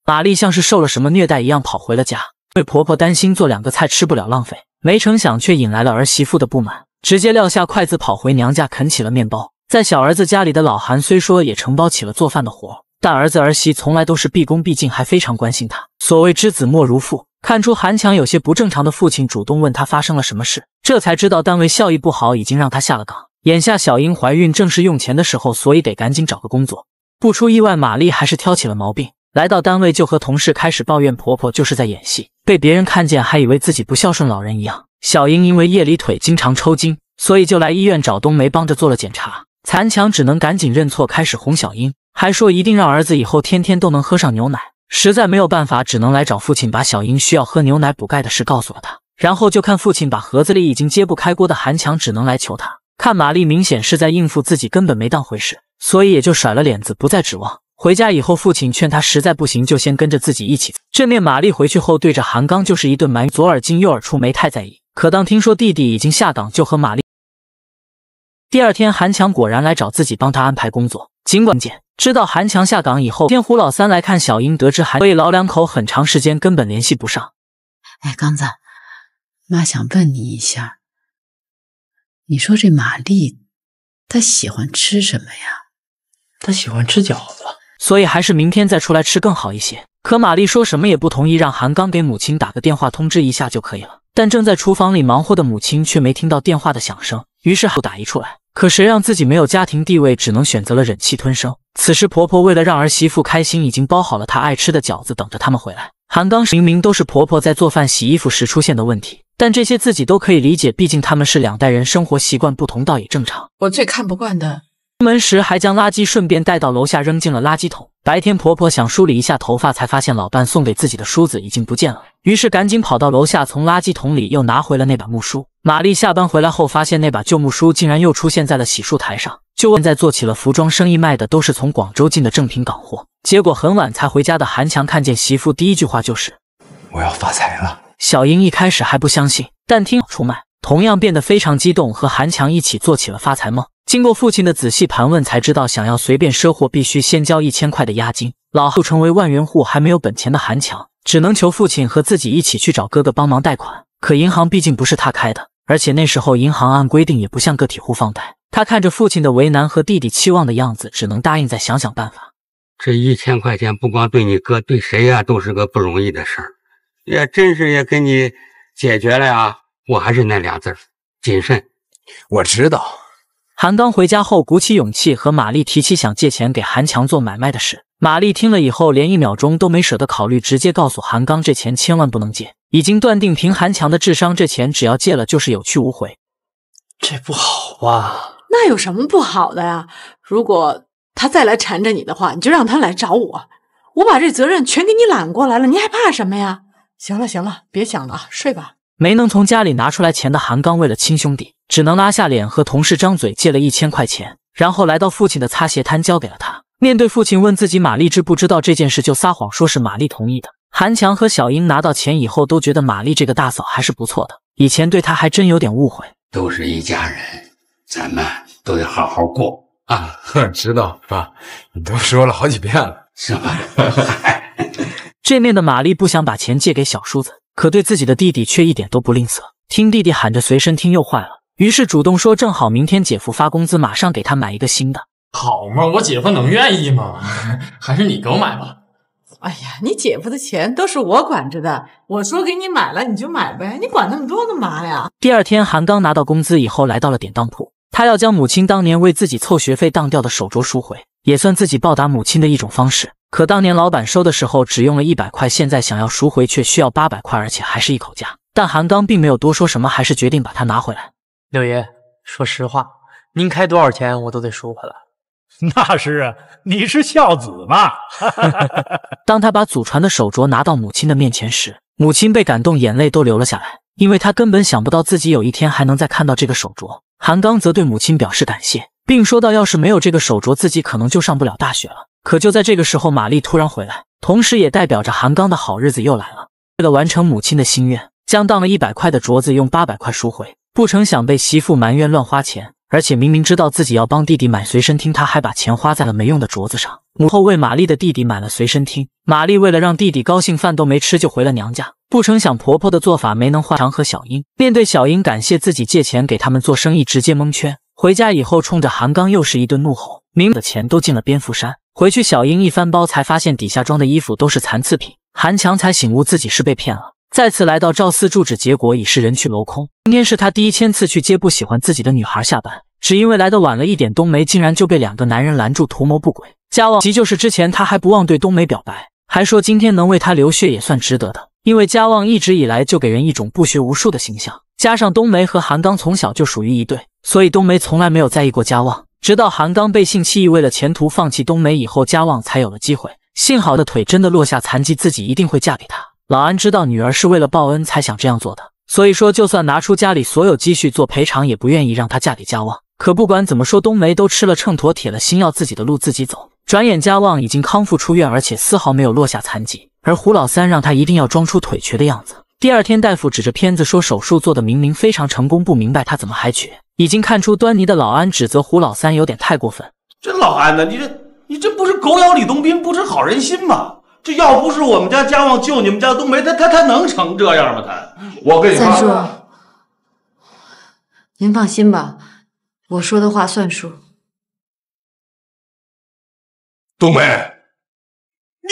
玛丽像是受了什么虐待一样跑回了家，因为婆婆担心做两个菜吃不了浪费，没成想却引来了儿媳妇的不满，直接撂下筷子跑回娘家啃起了面包。在小儿子家里的老韩虽说也承包起了做饭的活，但儿子儿媳从来都是毕恭毕敬，还非常关心他。所谓知子莫如父，看出韩强有些不正常的父亲主动问他发生了什么事，这才知道单位效益不好，已经让他下了岗。眼下小英怀孕正是用钱的时候，所以得赶紧找个工作。不出意外，玛丽还是挑起了毛病。来到单位就和同事开始抱怨婆婆就是在演戏，被别人看见还以为自己不孝顺老人一样。小英因为夜里腿经常抽筋，所以就来医院找冬梅帮着做了检查。残强只能赶紧认错，开始哄小英，还说一定让儿子以后天天都能喝上牛奶。实在没有办法，只能来找父亲，把小英需要喝牛奶补钙的事告诉了他。然后就看父亲把盒子里已经揭不开锅的韩强，只能来求他。看玛丽明显是在应付自己，根本没当回事，所以也就甩了脸子，不再指望。回家以后，父亲劝他实在不行就先跟着自己一起。这面玛丽回去后对着韩刚就是一顿埋，左耳进右耳出，没太在意。可当听说弟弟已经下岗，就和玛丽。第二天，韩强果然来找自己帮他安排工作。尽管见知道韩强下岗以后，天胡老三来看小英，得知韩，所以老两口很长时间根本联系不上。哎，刚子，妈想问你一下，你说这玛丽她喜欢吃什么呀？她喜欢吃饺子。所以还是明天再出来吃更好一些。可玛丽说什么也不同意，让韩刚给母亲打个电话通知一下就可以了。但正在厨房里忙活的母亲却没听到电话的响声，于是不打一处来。可谁让自己没有家庭地位，只能选择了忍气吞声。此时婆婆为了让儿媳妇开心，已经包好了她爱吃的饺子，等着他们回来。韩刚明明都是婆婆在做饭、洗衣服时出现的问题，但这些自己都可以理解，毕竟他们是两代人，生活习惯不同，倒也正常。我最看不惯的。出门时还将垃圾顺便带到楼下扔进了垃圾桶。白天婆婆想梳理一下头发，才发现老伴送给自己的梳子已经不见了，于是赶紧跑到楼下，从垃圾桶里又拿回了那把木梳。玛丽下班回来后，发现那把旧木梳竟然又出现在了洗漱台上，就问在做起了服装生意，卖的都是从广州进的正品港货。结果很晚才回家的韩强看见媳妇，第一句话就是：“我要发财了。”小英一开始还不相信，但听出卖，同样变得非常激动，和韩强一起做起了发财梦。经过父亲的仔细盘问，才知道想要随便赊货，必须先交一千块的押金。老后成为万元户，还没有本钱的韩强，只能求父亲和自己一起去找哥哥帮忙贷款。可银行毕竟不是他开的，而且那时候银行按规定也不向个体户放贷。他看着父亲的为难和弟弟期望的样子，只能答应再想想办法。这一千块钱不光对你哥，对谁呀都是个不容易的事儿。也真是也给你解决了呀。我还是那俩字儿，谨慎。我知道。韩刚回家后，鼓起勇气和玛丽提起想借钱给韩强做买卖的事。玛丽听了以后，连一秒钟都没舍得考虑，直接告诉韩刚，这钱千万不能借，已经断定凭韩强的智商，这钱只要借了就是有去无回。这不好吧？那有什么不好的呀？如果他再来缠着你的话，你就让他来找我，我把这责任全给你揽过来了，你还怕什么呀？行了行了，别想了，睡吧。没能从家里拿出来钱的韩刚，为了亲兄弟，只能拉下脸和同事张嘴借了一千块钱，然后来到父亲的擦鞋摊交给了他。面对父亲问自己玛丽知不知道这件事，就撒谎说是玛丽同意的。韩强和小英拿到钱以后，都觉得玛丽这个大嫂还是不错的，以前对她还真有点误会。都是一家人，咱们都得好好过啊！知道爸，你都说了好几遍了，是吧？这面的玛丽不想把钱借给小叔子。可对自己的弟弟却一点都不吝啬，听弟弟喊着随身听又坏了，于是主动说正好明天姐夫发工资，马上给他买一个新的。好嘛，我姐夫能愿意吗？还是你给我买吧。哎呀，你姐夫的钱都是我管着的，我说给你买了你就买呗，你管那么多干嘛呀？第二天，韩刚拿到工资以后，来到了典当铺，他要将母亲当年为自己凑学费当掉的手镯赎回，也算自己报答母亲的一种方式。可当年老板收的时候只用了一百块，现在想要赎回却需要八百块，而且还是一口价。但韩刚并没有多说什么，还是决定把它拿回来。六爷，说实话，您开多少钱我都得赎回来。那是啊，你是孝子嘛。当他把祖传的手镯拿到母亲的面前时，母亲被感动，眼泪都流了下来，因为她根本想不到自己有一天还能再看到这个手镯。韩刚则对母亲表示感谢，并说道：“要是没有这个手镯，自己可能就上不了大学了。”可就在这个时候，玛丽突然回来，同时也代表着韩刚的好日子又来了。为了完成母亲的心愿，将当了一百块的镯子用八百块赎回，不成想被媳妇埋怨乱花钱。而且明明知道自己要帮弟弟买随身听，他还把钱花在了没用的镯子上。母后为玛丽的弟弟买了随身听，玛丽为了让弟弟高兴，饭都没吃就回了娘家。不成想婆婆的做法没能换强和小英，面对小英感谢自己借钱给他们做生意，直接蒙圈。回家以后冲着韩刚又是一顿怒吼，明的钱都进了蝙蝠山。回去小英一翻包，才发现底下装的衣服都是残次品，韩强才醒悟自己是被骗了。再次来到赵四住址，结果已是人去楼空。今天是他第一千次去接不喜欢自己的女孩下班，只因为来的晚了一点，冬梅竟然就被两个男人拦住，图谋不轨。家旺急就是之前他还不忘对冬梅表白，还说今天能为她流血也算值得的。因为家旺一直以来就给人一种不学无术的形象，加上冬梅和韩刚从小就属于一对，所以冬梅从来没有在意过家旺。直到韩刚背信弃义，为了前途放弃冬梅以后，家旺才有了机会。幸好的腿真的落下残疾，自己一定会嫁给他。老安知道女儿是为了报恩才想这样做的，所以说就算拿出家里所有积蓄做赔偿，也不愿意让她嫁给家旺。可不管怎么说，冬梅都吃了秤砣，铁了心要自己的路自己走。转眼家旺已经康复出院，而且丝毫没有落下残疾。而胡老三让他一定要装出腿瘸的样子。第二天，大夫指着片子说手术做的明明非常成功，不明白他怎么还瘸。已经看出端倪的老安指责胡老三有点太过分。这老安呢？你这你这不是狗咬李冬斌，不知好人心吗？这要不是我们家家旺救你们家冬梅，他他他能成这样吗？他，我跟你说三叔，您放心吧，我说的话算数。冬梅，你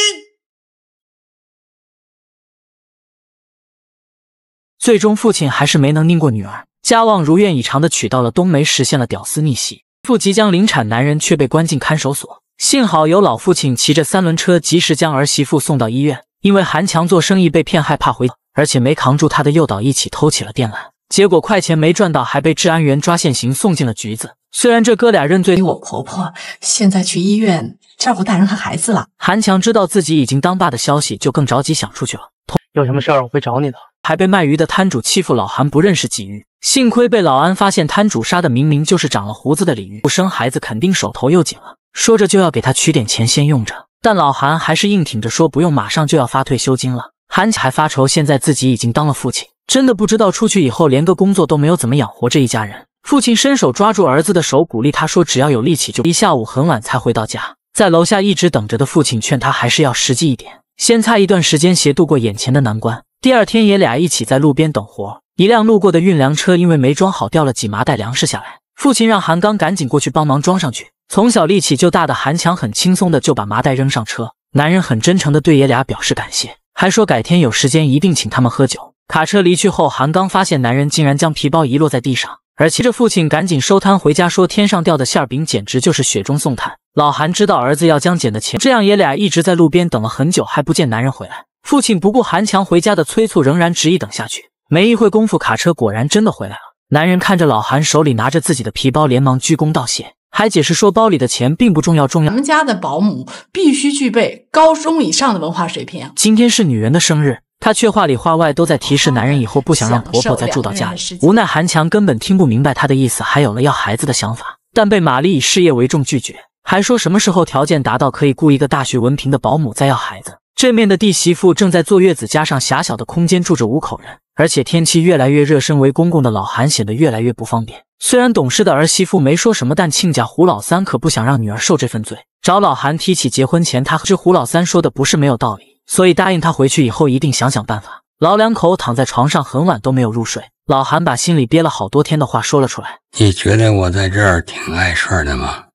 最终父亲还是没能拧过女儿，家旺如愿以偿的娶到了冬梅，实现了屌丝逆袭。父即将临产，男人却被关进看守所。幸好有老父亲骑着三轮车及时将儿媳妇送到医院。因为韩强做生意被骗，害怕回，而且没扛住他的诱导，一起偷起了电缆。结果快钱没赚到，还被治安员抓现行，送进了局子。虽然这哥俩认罪，我婆婆现在去医院照顾大人和孩子了。韩强知道自己已经当爸的消息，就更着急想出去了。有什么事儿我会找你的。还被卖鱼的摊主欺负老韩不认识鲫鱼，幸亏被老安发现，摊主杀的明明就是长了胡子的鲤鱼，不生孩子肯定手头又紧了。说着就要给他取点钱先用着，但老韩还是硬挺着说不用，马上就要发退休金了。韩启还发愁，现在自己已经当了父亲，真的不知道出去以后连个工作都没有，怎么养活这一家人。父亲伸手抓住儿子的手，鼓励他说：“只要有力气就。”一下午很晚才回到家，在楼下一直等着的父亲劝他还是要实际一点，先擦一段时间鞋，度过眼前的难关。第二天，爷俩一起在路边等活，一辆路过的运粮车因为没装好，掉了几麻袋粮食下来。父亲让韩刚赶紧过去帮忙装上去。从小力气就大的韩强很轻松的就把麻袋扔上车，男人很真诚的对爷俩表示感谢，还说改天有时间一定请他们喝酒。卡车离去后，韩刚发现男人竟然将皮包遗落在地上，而且这父亲赶紧收摊回家，说天上掉的馅饼简直就是雪中送炭。老韩知道儿子要将捡的钱，这样爷俩一直在路边等了很久，还不见男人回来。父亲不顾韩强回家的催促，仍然执意等下去。没一会功夫，卡车果然真的回来了。男人看着老韩手里拿着自己的皮包，连忙鞠躬道谢。还解释说，包里的钱并不重要，重要咱们家的保姆必须具备高中以上的文化水平。今天是女人的生日，她却话里话外都在提示男人以后不想让婆婆再住到家里。无奈韩强根本听不明白她的意思，还有了要孩子的想法，但被玛丽以事业为重拒绝，还说什么时候条件达到可以雇一个大学文凭的保姆再要孩子。这面的弟媳妇正在坐月子，加上狭小的空间住着五口人，而且天气越来越热，身为公公的老韩显得越来越不方便。虽然懂事的儿媳妇没说什么，但亲家胡老三可不想让女儿受这份罪。找老韩提起结婚前，他和这胡老三说的不是没有道理，所以答应他回去以后一定想想办法。老两口躺在床上很晚都没有入睡，老韩把心里憋了好多天的话说了出来：“你觉得我在这儿挺碍事儿的吗？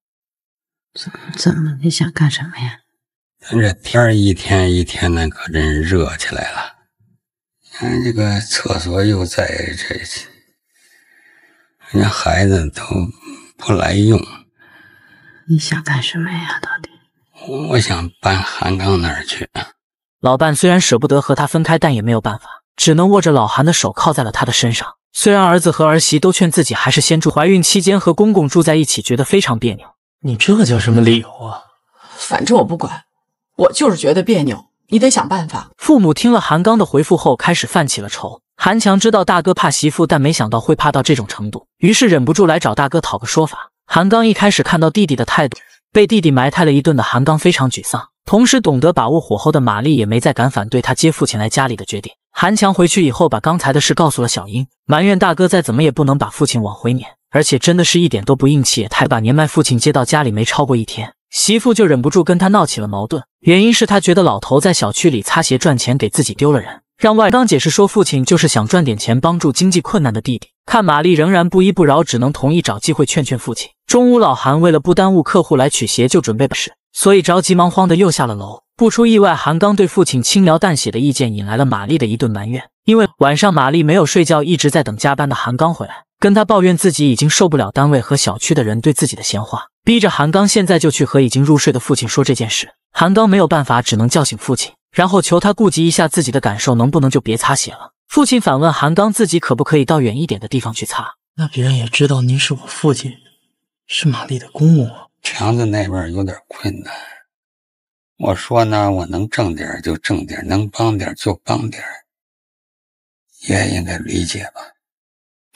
怎么怎么？你想干什么呀？”咱这天儿一天一天的，可真热起来了。看这个厕所又在这，人家孩子都不来用。你想干什么呀？到底？我想搬韩刚那儿去。老伴虽然舍不得和他分开，但也没有办法，只能握着老韩的手靠在了他的身上。虽然儿子和儿媳都劝自己还是先住，怀孕期间和公公住在一起，觉得非常别扭。你这叫什么理由啊？反正我不管。我就是觉得别扭，你得想办法。父母听了韩刚的回复后，开始犯起了愁。韩强知道大哥怕媳妇，但没想到会怕到这种程度，于是忍不住来找大哥讨个说法。韩刚一开始看到弟弟的态度，被弟弟埋汰了一顿的韩刚非常沮丧，同时懂得把握火候的玛丽也没再敢反对他接父亲来家里的决定。韩强回去以后，把刚才的事告诉了小英，埋怨大哥再怎么也不能把父亲往回撵。而且真的是一点都不硬气，他把年迈父亲接到家里没超过一天，媳妇就忍不住跟他闹起了矛盾。原因是他觉得老头在小区里擦鞋赚钱，给自己丢了人。让外刚解释说，父亲就是想赚点钱帮助经济困难的弟弟。看玛丽仍然不依不饶，只能同意找机会劝劝父亲。中午，老韩为了不耽误客户来取鞋，就准备办事，所以着急忙慌的又下了楼。不出意外，韩刚对父亲轻描淡写的意见引来了玛丽的一顿埋怨。因为晚上玛丽没有睡觉，一直在等加班的韩刚回来，跟他抱怨自己已经受不了单位和小区的人对自己的闲话，逼着韩刚现在就去和已经入睡的父亲说这件事。韩刚没有办法，只能叫醒父亲。然后求他顾及一下自己的感受，能不能就别擦鞋了？父亲反问韩刚，自己可不可以到远一点的地方去擦？那别人也知道您是我父亲，是玛丽的公公。强子那边有点困难，我说呢，我能挣点就挣点，能帮点就帮点，爷应该理解吧。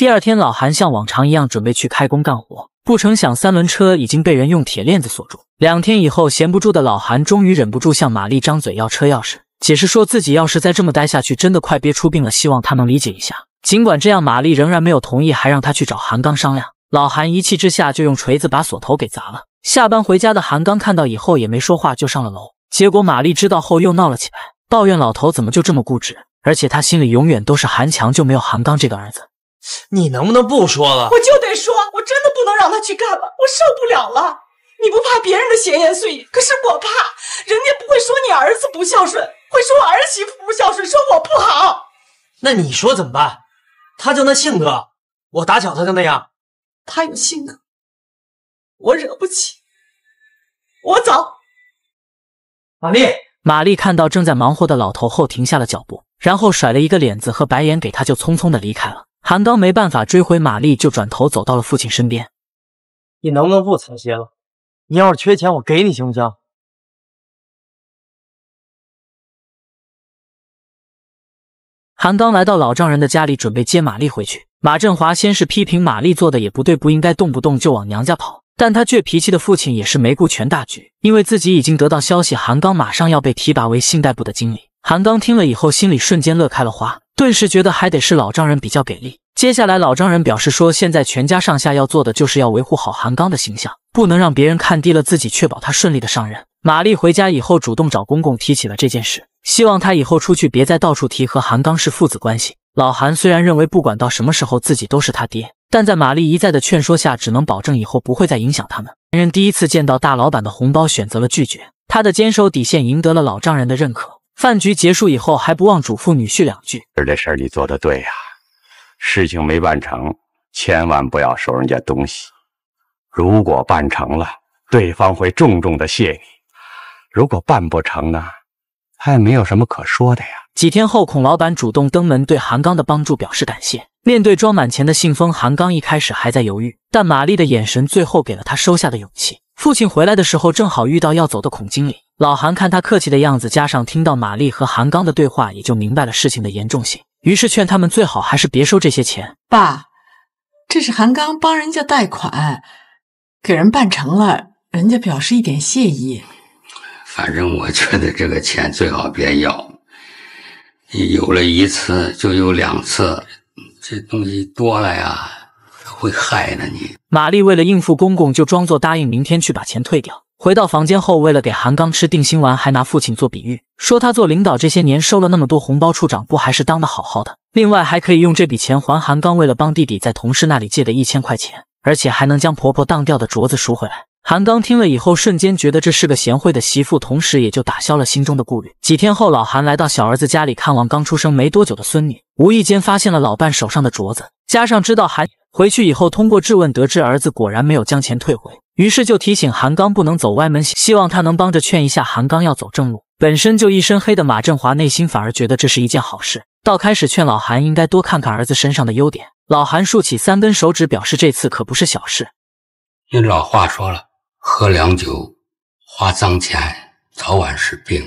第二天，老韩像往常一样准备去开工干活，不成想三轮车已经被人用铁链子锁住。两天以后，闲不住的老韩终于忍不住向玛丽张嘴要车钥匙，解释说自己要是再这么待下去，真的快憋出病了，希望他能理解一下。尽管这样，玛丽仍然没有同意，还让他去找韩刚商量。老韩一气之下就用锤子把锁头给砸了。下班回家的韩刚看到以后也没说话，就上了楼。结果玛丽知道后又闹了起来，抱怨老头怎么就这么固执，而且他心里永远都是韩强，就没有韩刚这个儿子。你能不能不说了？我就得说，我真的不能让他去干了，我受不了了。你不怕别人的闲言碎语，可是我怕，人家不会说你儿子不孝顺，会说我儿媳妇不孝顺，说我不好。那你说怎么办？他就那性格，我打小他就那样。他有性格，我惹不起。我走。玛丽，玛丽看到正在忙活的老头后，停下了脚步，然后甩了一个脸子和白眼给他，就匆匆的离开了。韩刚没办法追回玛丽，就转头走到了父亲身边。你能不能不操心了？你要是缺钱，我给你行不行？韩刚来到老丈人的家里，准备接玛丽回去。马振华先是批评玛丽做的也不对，不应该动不动就往娘家跑。但他倔脾气的父亲也是没顾全大局，因为自己已经得到消息，韩刚马上要被提拔为信贷部的经理。韩刚听了以后，心里瞬间乐开了花，顿时觉得还得是老丈人比较给力。接下来，老丈人表示说，现在全家上下要做的就是要维护好韩刚的形象，不能让别人看低了自己，确保他顺利的上任。玛丽回家以后，主动找公公提起了这件事，希望他以后出去别再到处提和韩刚是父子关系。老韩虽然认为不管到什么时候自己都是他爹，但在玛丽一再的劝说下，只能保证以后不会再影响他们。男人第一次见到大老板的红包，选择了拒绝。他的坚守底线赢得了老丈人的认可。饭局结束以后，还不忘嘱咐女婿两句：“这事儿你做的对呀，事情没办成，千万不要收人家东西。如果办成了，对方会重重的谢你；如果办不成呢，他也没有什么可说的呀。”几天后，孔老板主动登门，对韩刚的帮助表示感谢。面对装满钱的信封，韩刚一开始还在犹豫，但玛丽的眼神最后给了他收下的勇气。父亲回来的时候，正好遇到要走的孔经理。老韩看他客气的样子，加上听到玛丽和韩刚的对话，也就明白了事情的严重性，于是劝他们最好还是别收这些钱。爸，这是韩刚帮人家贷款，给人办成了，人家表示一点谢意。反正我觉得这个钱最好别要。有了一次就有两次，这东西多了呀，会害了你。玛丽为了应付公公，就装作答应明天去把钱退掉。回到房间后，为了给韩刚吃定心丸，还拿父亲做比喻，说他做领导这些年收了那么多红包，处长不还是当的好好的？另外还可以用这笔钱还韩刚为了帮弟弟在同事那里借的一千块钱，而且还能将婆婆当掉的镯子赎回来。韩刚听了以后，瞬间觉得这是个贤惠的媳妇，同时也就打消了心中的顾虑。几天后，老韩来到小儿子家里看望刚出生没多久的孙女，无意间发现了老伴手上的镯子，加上知道韩回去以后通过质问得知儿子果然没有将钱退回，于是就提醒韩刚不能走歪门，希望他能帮着劝一下韩刚要走正路。本身就一身黑的马振华内心反而觉得这是一件好事，倒开始劝老韩应该多看看儿子身上的优点。老韩竖起三根手指，表示这次可不是小事。你老话说了。喝凉酒，花脏钱，早晚是病。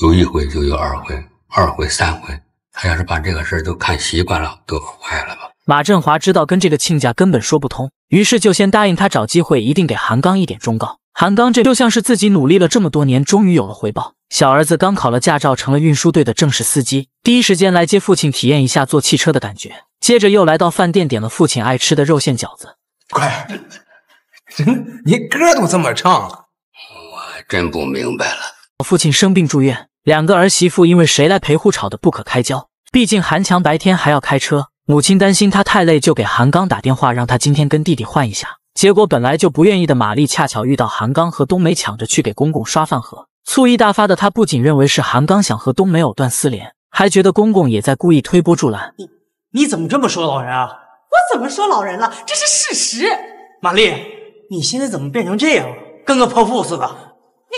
有一回就有二回，二回三回。他要是把这个事都看习惯了，都坏了吧？马振华知道跟这个亲家根本说不通，于是就先答应他找机会，一定给韩刚一点忠告。韩刚这就像是自己努力了这么多年，终于有了回报。小儿子刚考了驾照，成了运输队的正式司机，第一时间来接父亲，体验一下坐汽车的感觉。接着又来到饭店，点了父亲爱吃的肉馅饺子。快，真你歌都这么唱了，我真不明白了。父亲生病住院，两个儿媳妇因为谁来陪护吵得不可开交。毕竟韩强白天还要开车，母亲担心他太累，就给韩刚打电话，让他今天跟弟弟换一下。结果本来就不愿意的玛丽，恰巧遇到韩刚和冬梅抢着去给公公刷饭盒，醋意大发的她不仅认为是韩刚想和冬梅藕断丝连，还觉得公公也在故意推波助澜。你你怎么这么说老人啊？我怎么说老人了？这是事实。玛丽，你现在怎么变成这样了？跟个泼妇似的。你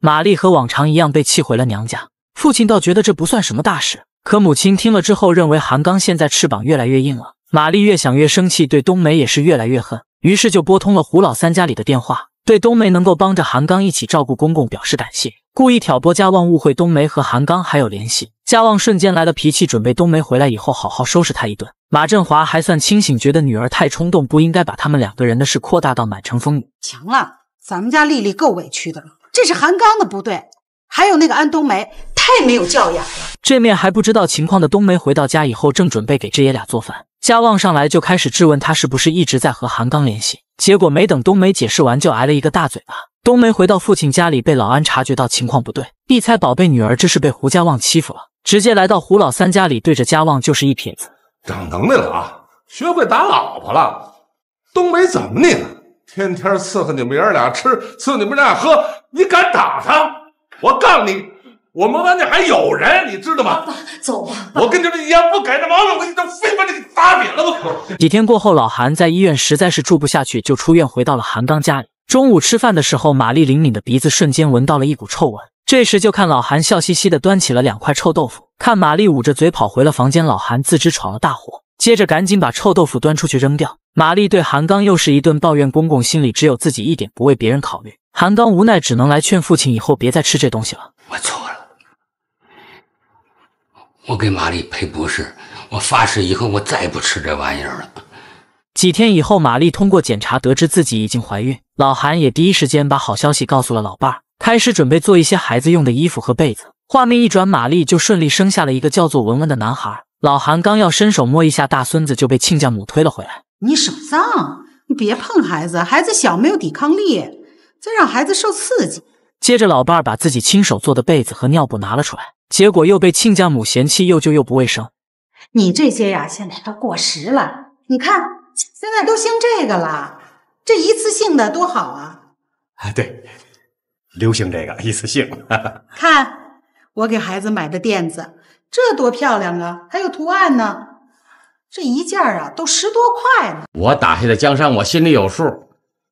玛丽和往常一样被气回了娘家，父亲倒觉得这不算什么大事，可母亲听了之后认为韩刚现在翅膀越来越硬了。玛丽越想越生气，对冬梅也是越来越恨。于是就拨通了胡老三家里的电话，对冬梅能够帮着韩刚一起照顾公公表示感谢，故意挑拨家旺误会冬梅和韩刚还有联系。家旺瞬间来了脾气，准备冬梅回来以后好好收拾他一顿。马振华还算清醒，觉得女儿太冲动，不应该把他们两个人的事扩大到满城风雨。强了，咱们家丽丽够委屈的了，这是韩刚的不对，还有那个安冬梅太没有教养了。这面还不知道情况的冬梅回到家以后，正准备给这爷俩做饭。家旺上来就开始质问他是不是一直在和韩刚联系，结果没等冬梅解释完，就挨了一个大嘴巴。冬梅回到父亲家里，被老安察觉到情况不对，一猜宝贝女儿这是被胡家旺欺负了，直接来到胡老三家里，对着家旺就是一撇子。长能耐了啊，学会打老婆了。冬梅怎么你了？天天伺候你们爷俩吃，伺候你们俩喝，你敢打他？我告诉你。我们班里还有人，你知道吗？爸，走吧。我跟你们一样不改的毛病，我给你这非把你给打扁了都可。几天过后，老韩在医院实在是住不下去，就出院回到了韩刚家里。中午吃饭的时候，玛丽灵敏的鼻子瞬间闻到了一股臭味。这时就看老韩笑嘻嘻的端起了两块臭豆腐，看玛丽捂着嘴跑回了房间，老韩自知闯了大祸，接着赶紧把臭豆腐端出去扔掉。玛丽对韩刚又是一顿抱怨，公公心里只有自己，一点不为别人考虑。韩刚无奈，只能来劝父亲以后别再吃这东西了。我错了。我给玛丽赔不是，我发誓以后我再也不吃这玩意儿了。几天以后，玛丽通过检查得知自己已经怀孕，老韩也第一时间把好消息告诉了老伴儿，开始准备做一些孩子用的衣服和被子。画面一转，玛丽就顺利生下了一个叫做文文的男孩。老韩刚要伸手摸一下大孙子，就被亲家母推了回来。你手脏，你别碰孩子，孩子小没有抵抗力，再让孩子受刺激。接着，老伴儿把自己亲手做的被子和尿布拿了出来。结果又被亲家母嫌弃又旧又不卫生。你这些呀，现在都过时了。你看，现在都兴这个了，这一次性的多好啊！啊，对，流行这个一次性。看我给孩子买的垫子，这多漂亮啊，还有图案呢。这一件啊，都十多块呢。我打下的江山，我心里有数。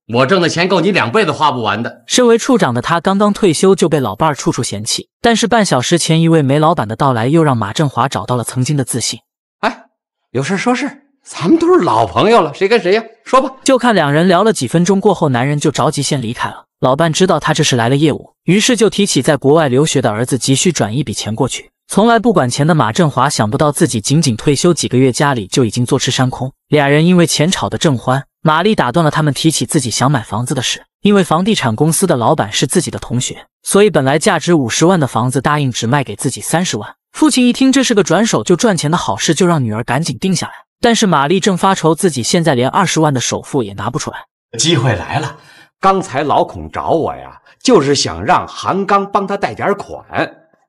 我挣的钱够你两辈子花不完的。身为处长的他，刚刚退休就被老伴儿处处嫌弃。但是半小时前，一位煤老板的到来，又让马振华找到了曾经的自信。哎，有事说事，咱们都是老朋友了，谁跟谁呀？说吧。就看两人聊了几分钟过后，男人就着急先离开了。老伴知道他这是来了业务，于是就提起在国外留学的儿子，急需转一笔钱过去。从来不管钱的马振华，想不到自己仅仅退休几个月，家里就已经坐吃山空。俩人因为钱吵得正欢。玛丽打断了他们提起自己想买房子的事，因为房地产公司的老板是自己的同学，所以本来价值五十万的房子答应只卖给自己三十万。父亲一听这是个转手就赚钱的好事，就让女儿赶紧定下来。但是玛丽正发愁自己现在连二十万的首付也拿不出来。机会来了，刚才老孔找我呀，就是想让韩刚帮他贷点款，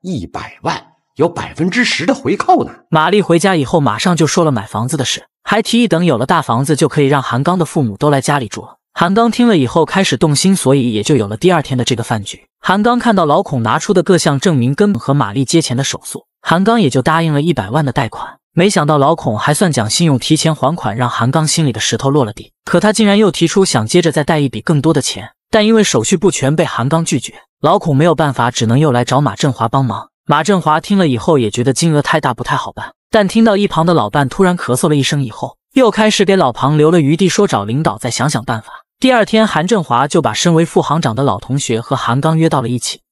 一百万有百分之十的回扣呢。玛丽回家以后马上就说了买房子的事。还提议等有了大房子，就可以让韩刚的父母都来家里住了。韩刚听了以后开始动心，所以也就有了第二天的这个饭局。韩刚看到老孔拿出的各项证明，根本和玛丽借钱的手速，韩刚也就答应了一百万的贷款。没想到老孔还算讲信用，提前还款，让韩刚心里的石头落了地。可他竟然又提出想接着再贷一笔更多的钱，但因为手续不全，被韩刚拒绝。老孔没有办法，只能又来找马振华帮忙。马振华听了以后也觉得金额太大，不太好办。但听到一旁的老伴突然咳嗽了一声以后，又开始给老庞留了余地，说找领导再想想办法。第二天，韩振华就把身为副行长的老同学和韩刚约到了一起。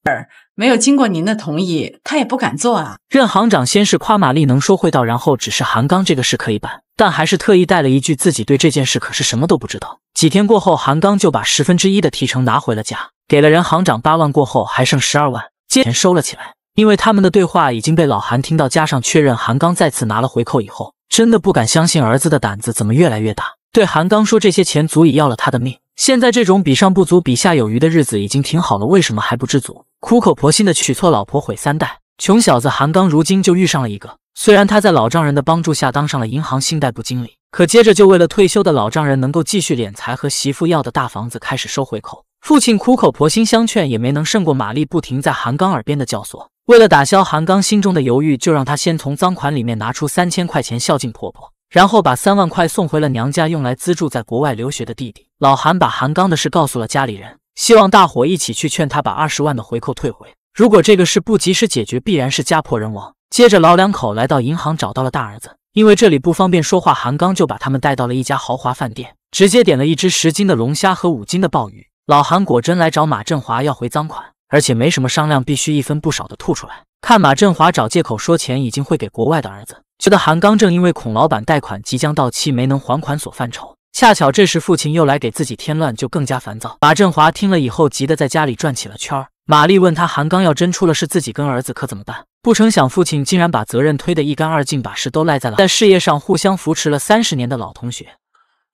没有经过您的同意，他也不敢做啊。任行长先是夸马丽能说会道，然后只是韩刚这个事可以办，但还是特意带了一句自己对这件事可是什么都不知道。几天过后，韩刚就把十分之一的提成拿回了家，给了任行长八万，过后还剩十二万，钱收了起来。因为他们的对话已经被老韩听到，加上确认韩刚再次拿了回扣以后，真的不敢相信儿子的胆子怎么越来越大。对韩刚说这些钱足以要了他的命。现在这种比上不足、比下有余的日子已经挺好了，为什么还不知足？苦口婆心的娶错老婆毁三代，穷小子韩刚如今就遇上了一个。虽然他在老丈人的帮助下当上了银行信贷部经理，可接着就为了退休的老丈人能够继续敛财和媳妇要的大房子开始收回扣。父亲苦口婆心相劝，也没能胜过玛丽不停在韩刚耳边的教唆。为了打消韩刚心中的犹豫，就让他先从赃款里面拿出三千块钱孝敬婆婆，然后把三万块送回了娘家，用来资助在国外留学的弟弟。老韩把韩刚的事告诉了家里人，希望大伙一起去劝他把二十万的回扣退回。如果这个事不及时解决，必然是家破人亡。接着，老两口来到银行找到了大儿子，因为这里不方便说话，韩刚就把他们带到了一家豪华饭店，直接点了一只十斤的龙虾和五斤的鲍鱼。老韩果真来找马振华要回赃款，而且没什么商量，必须一分不少的吐出来。看马振华找借口说钱已经汇给国外的儿子，觉得韩刚正因为孔老板贷款即将到期没能还款所犯愁。恰巧这时父亲又来给自己添乱，就更加烦躁。马振华听了以后，急得在家里转起了圈儿。玛丽问他：“韩刚要真出了事，自己跟儿子可怎么办？”不成想，父亲竟然把责任推得一干二净，把事都赖在了在事业上互相扶持了三十年的老同学。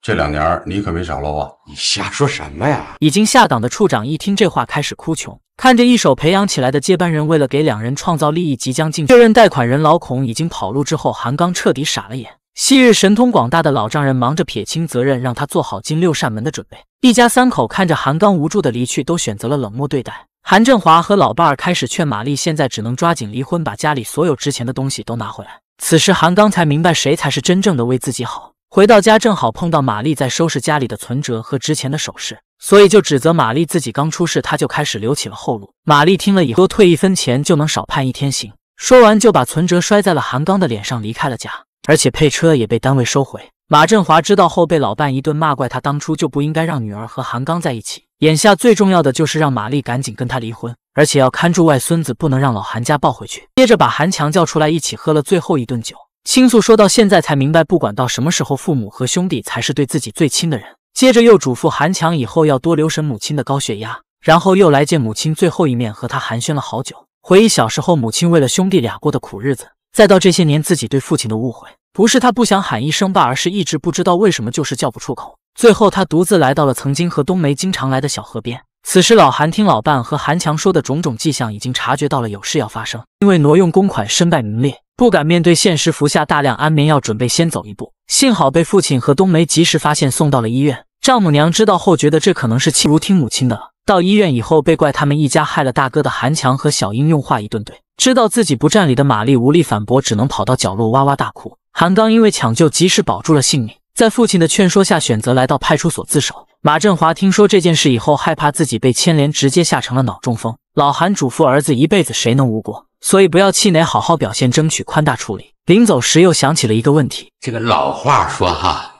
这两年你可没少捞啊！你瞎说什么呀？已经下岗的处长一听这话，开始哭穷。看着一手培养起来的接班人，为了给两人创造利益，即将进确认贷款人老孔已经跑路之后，韩刚彻底傻了眼。昔日神通广大的老丈人忙着撇清责任，让他做好进六扇门的准备。一家三口看着韩刚无助的离去，都选择了冷漠对待。韩振华和老伴儿开始劝玛丽，现在只能抓紧离婚，把家里所有值钱的东西都拿回来。此时韩刚才明白，谁才是真正的为自己好。回到家，正好碰到玛丽在收拾家里的存折和值钱的首饰，所以就指责玛丽自己刚出事，他就开始留起了后路。玛丽听了以后，多退一分钱就能少判一天刑。说完，就把存折摔在了韩刚的脸上，离开了家，而且配车也被单位收回。马振华知道后，被老伴一顿骂，怪他当初就不应该让女儿和韩刚在一起。眼下最重要的就是让玛丽赶紧跟他离婚，而且要看住外孙子，不能让老韩家抱回去。接着把韩强叫出来，一起喝了最后一顿酒，倾诉说到现在才明白，不管到什么时候，父母和兄弟才是对自己最亲的人。接着又嘱咐韩强以后要多留神母亲的高血压，然后又来见母亲最后一面，和他寒暄了好久，回忆小时候母亲为了兄弟俩过的苦日子，再到这些年自己对父亲的误会，不是他不想喊一声爸，而是一直不知道为什么就是叫不出口。最后，他独自来到了曾经和冬梅经常来的小河边。此时，老韩听老伴和韩强说的种种迹象，已经察觉到了有事要发生。因为挪用公款身败名裂，不敢面对现实，服下大量安眠药，准备先走一步。幸好被父亲和冬梅及时发现，送到了医院。丈母娘知道后，觉得这可能是气如听母亲的了。到医院以后，被怪他们一家害了大哥的韩强和小英用话一顿怼。知道自己不占理的玛丽无力反驳，只能跑到角落哇哇大哭。韩刚因为抢救及时保住了性命。在父亲的劝说下，选择来到派出所自首。马振华听说这件事以后，害怕自己被牵连，直接吓成了脑中风。老韩嘱咐儿子一辈子谁能无过，所以不要气馁，好好表现，争取宽大处理。临走时又想起了一个问题：这个老话说哈，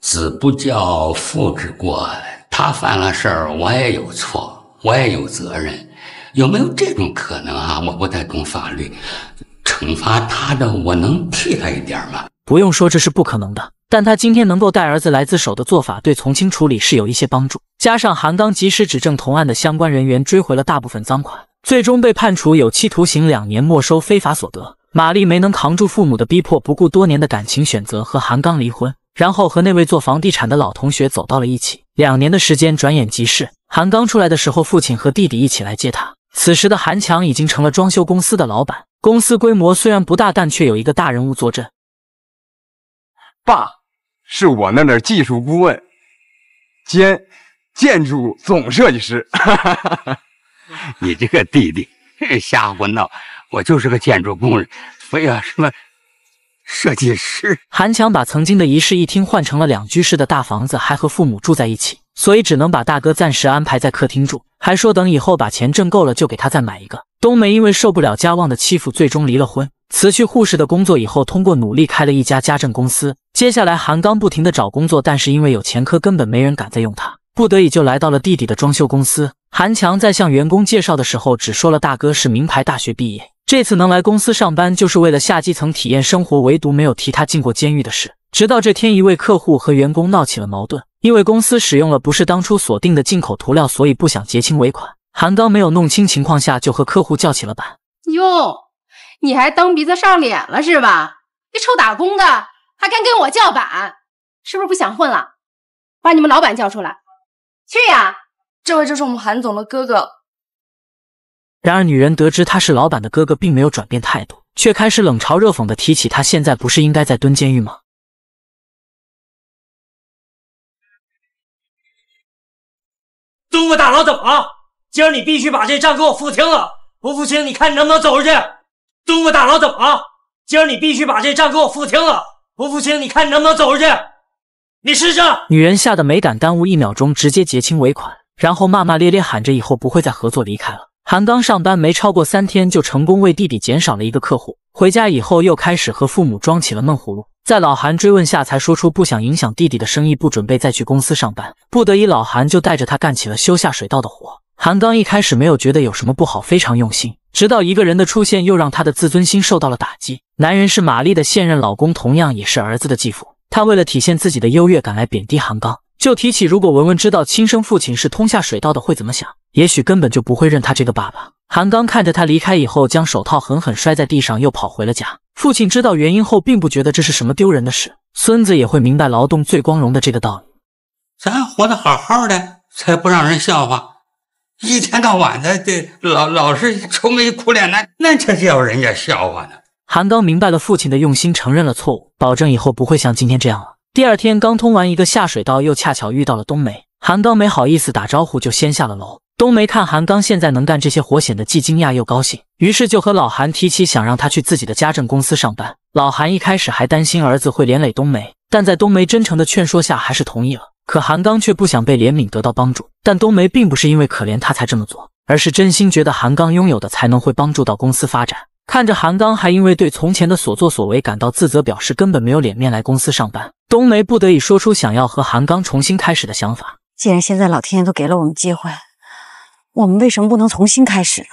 子不教，父之过。他犯了事儿，我也有错，我也有责任。有没有这种可能啊？我不太懂法律，惩罚他的，我能替他一点吗？不用说，这是不可能的。但他今天能够带儿子来自首的做法，对从轻处理是有一些帮助。加上韩刚及时指证同案的相关人员，追回了大部分赃款，最终被判处有期徒刑两年，没收非法所得。玛丽没能扛住父母的逼迫，不顾多年的感情，选择和韩刚离婚，然后和那位做房地产的老同学走到了一起。两年的时间转眼即逝。韩刚出来的时候，父亲和弟弟一起来接他。此时的韩强已经成了装修公司的老板，公司规模虽然不大，但却有一个大人物坐镇。爸，是我那的技术顾问兼建筑总设计师。哈哈哈哈 你这个弟弟瞎胡闹，我就是个建筑工人，非要什么设计师？韩强把曾经的一室一厅换成了两居室的大房子，还和父母住在一起，所以只能把大哥暂时安排在客厅住，还说等以后把钱挣够了就给他再买一个。冬梅因为受不了家旺的欺负，最终离了婚。辞去护士的工作以后，通过努力开了一家家政公司。接下来，韩刚不停的找工作，但是因为有前科，根本没人敢再用他，不得已就来到了弟弟的装修公司。韩强在向员工介绍的时候，只说了大哥是名牌大学毕业，这次能来公司上班，就是为了下基层体验生活，唯独没有提他进过监狱的事。直到这天，一位客户和员工闹起了矛盾，因为公司使用了不是当初锁定的进口涂料，所以不想结清尾款。韩刚没有弄清情况下，就和客户叫起了板。哟。你还蹬鼻子上脸了是吧？这臭打工的还敢跟我叫板？是不是不想混了？把你们老板叫出来。去呀！这位就是我们韩总的哥哥。然而，女人得知他是老板的哥哥，并没有转变态度，却开始冷嘲热讽的提起他现在不是应该在蹲监狱吗？东子大佬怎么了？今儿你必须把这账给我付清了，不付清，你看你能不能走出去？东子大佬怎么了？今儿你必须把这账给我付清了，不付清，你看你能不能走出去？你试试！女人吓得没敢耽误一秒钟，直接结清尾款，然后骂骂咧咧喊着以后不会再合作，离开了。韩刚上班没超过三天，就成功为弟弟减少了一个客户。回家以后，又开始和父母装起了闷葫芦。在老韩追问下，才说出不想影响弟弟的生意，不准备再去公司上班。不得已，老韩就带着他干起了修下水道的活。韩刚一开始没有觉得有什么不好，非常用心。直到一个人的出现，又让他的自尊心受到了打击。男人是玛丽的现任老公，同样也是儿子的继父。他为了体现自己的优越感来贬低韩刚，就提起如果文文知道亲生父亲是通下水道的，会怎么想？也许根本就不会认他这个爸爸。韩刚看着他离开以后，将手套狠狠摔在地上，又跑回了家。父亲知道原因后，并不觉得这是什么丢人的事。孙子也会明白劳动最光荣的这个道理。咱活得好好的，才不让人笑话。一天到晚的，这老老是愁眉苦脸的，那这叫人家笑话呢。韩刚明白了父亲的用心，承认了错误，保证以后不会像今天这样了。第二天刚通完一个下水道，又恰巧遇到了冬梅。韩刚没好意思打招呼，就先下了楼。冬梅看韩刚现在能干这些活，显得既惊讶又高兴，于是就和老韩提起想让他去自己的家政公司上班。老韩一开始还担心儿子会连累冬梅，但在冬梅真诚的劝说下，还是同意了。可韩刚却不想被怜悯，得到帮助。但冬梅并不是因为可怜他才这么做，而是真心觉得韩刚拥有的才能会帮助到公司发展。看着韩刚还因为对从前的所作所为感到自责，表示根本没有脸面来公司上班，冬梅不得已说出想要和韩刚重新开始的想法。既然现在老天爷都给了我们机会。我们为什么不能重新开始呢？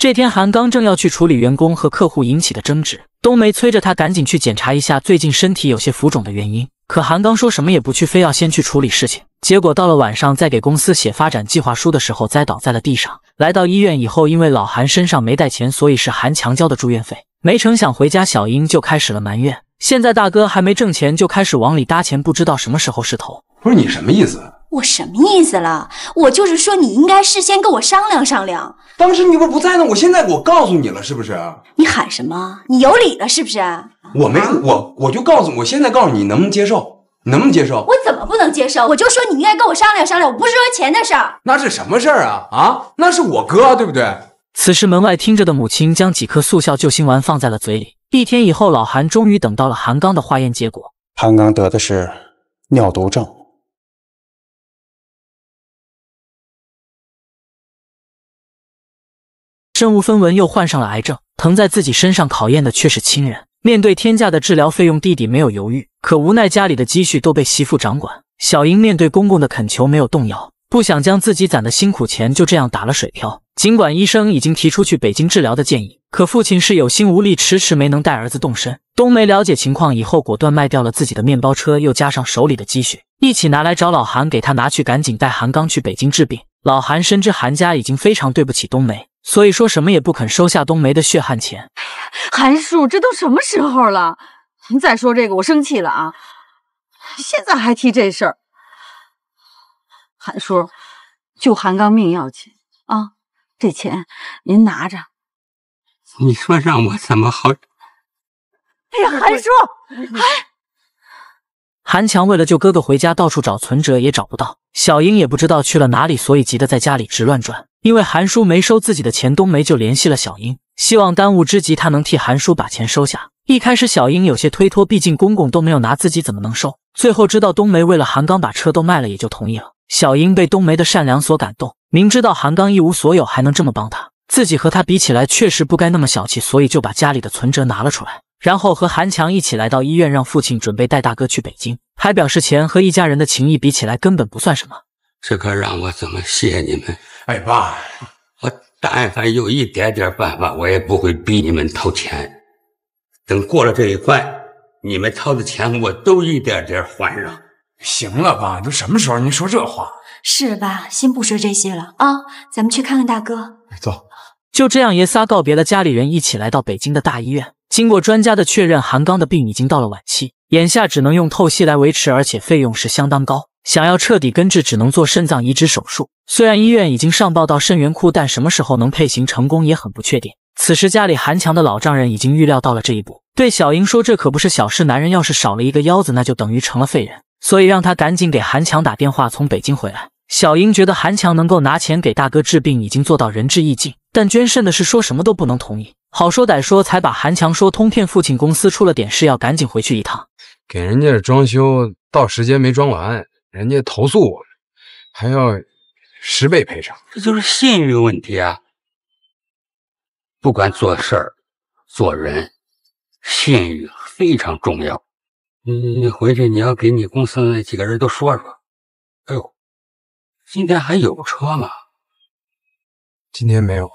这天，韩刚正要去处理员工和客户引起的争执，冬梅催着他赶紧去检查一下最近身体有些浮肿的原因。可韩刚说什么也不去，非要先去处理事情。结果到了晚上，在给公司写发展计划书的时候，栽倒在了地上。来到医院以后，因为老韩身上没带钱，所以是韩强交的住院费。没成想回家，小英就开始了埋怨：现在大哥还没挣钱，就开始往里搭钱，不知道什么时候是头。不是你什么意思？我什么意思了？我就是说，你应该事先跟我商量商量。当时你不是不在呢，我现在我告诉你了，是不是？你喊什么？你有理了是不是？我没我我就告诉我现在告诉你，能不能接受？能不能接受？我怎么不能接受？我就说你应该跟我商量商量，我不是说钱的事儿。那是什么事儿啊？啊，那是我哥，对不对？此时门外听着的母亲将几颗速效救心丸放在了嘴里。一天以后，老韩终于等到了韩刚的化验结果。韩刚得的是尿毒症。身无分文，又患上了癌症，疼在自己身上考验的却是亲人。面对天价的治疗费用，弟弟没有犹豫，可无奈家里的积蓄都被媳妇掌管。小英面对公公的恳求，没有动摇，不想将自己攒的辛苦钱就这样打了水漂。尽管医生已经提出去北京治疗的建议，可父亲是有心无力，迟迟没能带儿子动身。冬梅了解情况以后，果断卖掉了自己的面包车，又加上手里的积蓄，一起拿来找老韩，给他拿去，赶紧带韩刚去北京治病。老韩深知韩家已经非常对不起冬梅。所以说什么也不肯收下冬梅的血汗钱。韩叔，这都什么时候了？您再说这个，我生气了啊！现在还提这事儿，韩叔，救韩刚命要紧啊！这钱您拿着。你说让我怎么好？哎呀，韩叔，哎。韩强为了救哥哥回家，到处找存折也找不到，小英也不知道去了哪里，所以急得在家里直乱转。因为韩叔没收自己的钱，冬梅就联系了小英，希望当务之急他能替韩叔把钱收下。一开始小英有些推脱，毕竟公公都没有拿自己，怎么能收？最后知道冬梅为了韩刚把车都卖了，也就同意了。小英被冬梅的善良所感动，明知道韩刚一无所有，还能这么帮他，自己和他比起来确实不该那么小气，所以就把家里的存折拿了出来。然后和韩强一起来到医院，让父亲准备带大哥去北京，还表示钱和一家人的情谊比起来根本不算什么。这可让我怎么谢你们？哎，爸，我但凡有一点点办法，我也不会逼你们掏钱。等过了这一关，你们掏的钱我都一点点还上。行了，爸，都什么时候您说这话？是吧？先不说这些了啊，咱们去看看大哥。走。就这样，爷仨告别了家里人，一起来到北京的大医院。经过专家的确认，韩刚的病已经到了晚期，眼下只能用透析来维持，而且费用是相当高。想要彻底根治，只能做肾脏移植手术。虽然医院已经上报到肾源库，但什么时候能配型成功也很不确定。此时家里韩强的老丈人已经预料到了这一步，对小英说：“这可不是小事，男人要是少了一个腰子，那就等于成了废人。”所以让他赶紧给韩强打电话，从北京回来。小英觉得韩强能够拿钱给大哥治病，已经做到仁至义尽，但捐肾的事说什么都不能同意。好说歹说，才把韩强说通，骗父亲公司出了点事，要赶紧回去一趟。给人家装修到时间没装完。人家投诉我们，还要十倍赔偿，这就是信誉问题啊！不管做事儿、做人，信誉非常重要。你你回去，你要给你公司那几个人都说说。哎呦，今天还有车吗？今天没有，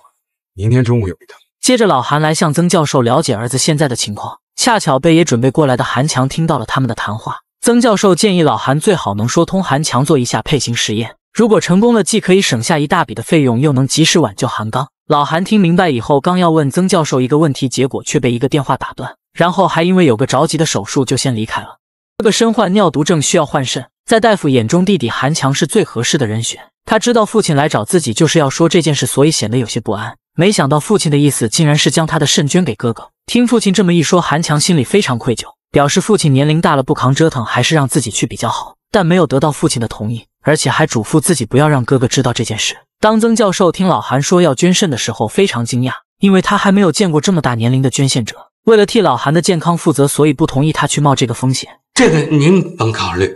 明天中午有一趟。接着，老韩来向曾教授了解儿子现在的情况，恰巧被也准备过来的韩强听到了他们的谈话。曾教授建议老韩最好能说通韩强做一下配型实验，如果成功了，既可以省下一大笔的费用，又能及时挽救韩刚。老韩听明白以后，刚要问曾教授一个问题，结果却被一个电话打断，然后还因为有个着急的手术，就先离开了。这个身患尿毒症需要换肾，在大夫眼中，弟弟韩强是最合适的人选。他知道父亲来找自己就是要说这件事，所以显得有些不安。没想到父亲的意思竟然是将他的肾捐给哥哥。听父亲这么一说，韩强心里非常愧疚。表示父亲年龄大了不扛折腾，还是让自己去比较好，但没有得到父亲的同意，而且还嘱咐自己不要让哥哥知道这件事。当曾教授听老韩说要捐肾的时候，非常惊讶，因为他还没有见过这么大年龄的捐献者。为了替老韩的健康负责，所以不同意他去冒这个风险。这个您甭考虑，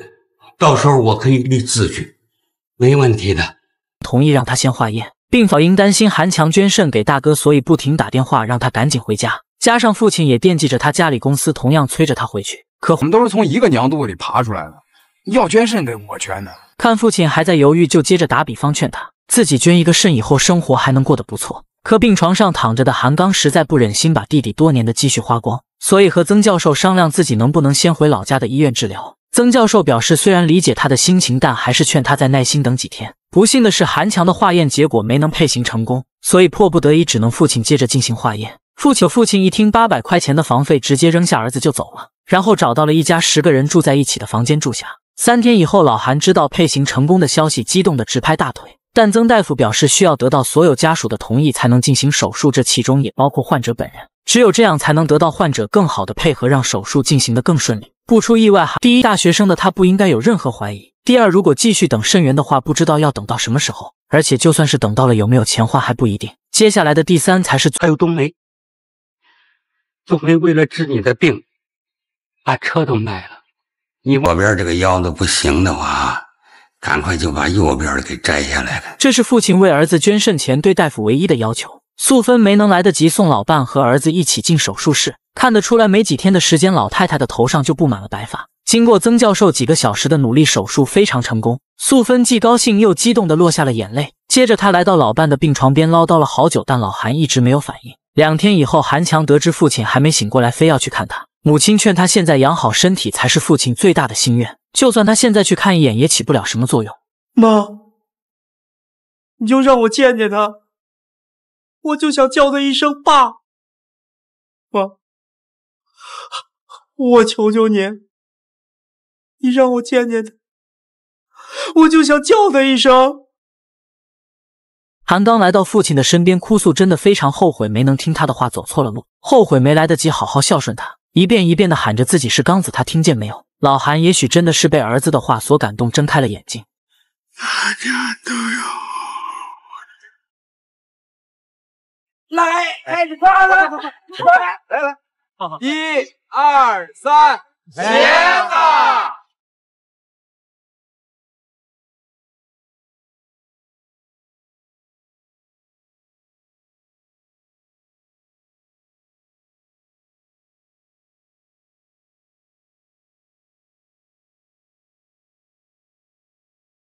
到时候我可以立字据，没问题的。同意让他先化验，病房因担心韩强捐肾给大哥，所以不停打电话让他赶紧回家。加上父亲也惦记着他，家里公司同样催着他回去。可我们都是从一个娘肚子里爬出来的，要捐肾得我捐呢。看父亲还在犹豫，就接着打比方劝他，自己捐一个肾以后生活还能过得不错。可病床上躺着的韩刚实在不忍心把弟弟多年的积蓄花光，所以和曾教授商量自己能不能先回老家的医院治疗。曾教授表示虽然理解他的心情，但还是劝他再耐心等几天。不幸的是，韩强的化验结果没能配型成功，所以迫不得已只能父亲接着进行化验。父亲父亲一听八百块钱的房费，直接扔下儿子就走了，然后找到了一家十个人住在一起的房间住下。三天以后，老韩知道配型成功的消息，激动的直拍大腿。但曾大夫表示，需要得到所有家属的同意才能进行手术，这其中也包括患者本人。只有这样才能得到患者更好的配合，让手术进行的更顺利。不出意外，第一大学生的他不应该有任何怀疑。第二，如果继续等肾源的话，不知道要等到什么时候，而且就算是等到了，有没有钱花还不一定。接下来的第三才是还有冬梅。冬梅为了治你的病，把车都卖了。你左边这个腰子不行的话，赶快就把右边的给摘下来。这是父亲为儿子捐肾前对大夫唯一的要求。素芬没能来得及送老伴和儿子一起进手术室，看得出来，没几天的时间，老太太的头上就布满了白发。经过曾教授几个小时的努力，手术非常成功。素芬既高兴又激动的落下了眼泪。接着，她来到老伴的病床边唠叨了好久，但老韩一直没有反应。两天以后，韩强得知父亲还没醒过来，非要去看他。母亲劝他现在养好身体才是父亲最大的心愿，就算他现在去看一眼，也起不了什么作用。妈，你就让我见见他，我就想叫他一声爸。妈，我求求你，你让我见见他，我就想叫他一声。韩刚来到父亲的身边，哭诉：“真的非常后悔没能听他的话，走错了路，后悔没来得及好好孝顺他。”一遍一遍的喊着自己是刚子，他听见没有？老韩也许真的是被儿子的话所感动，睁开了眼睛。大家都有来，开始唱了，来来来，一二三，鞋子。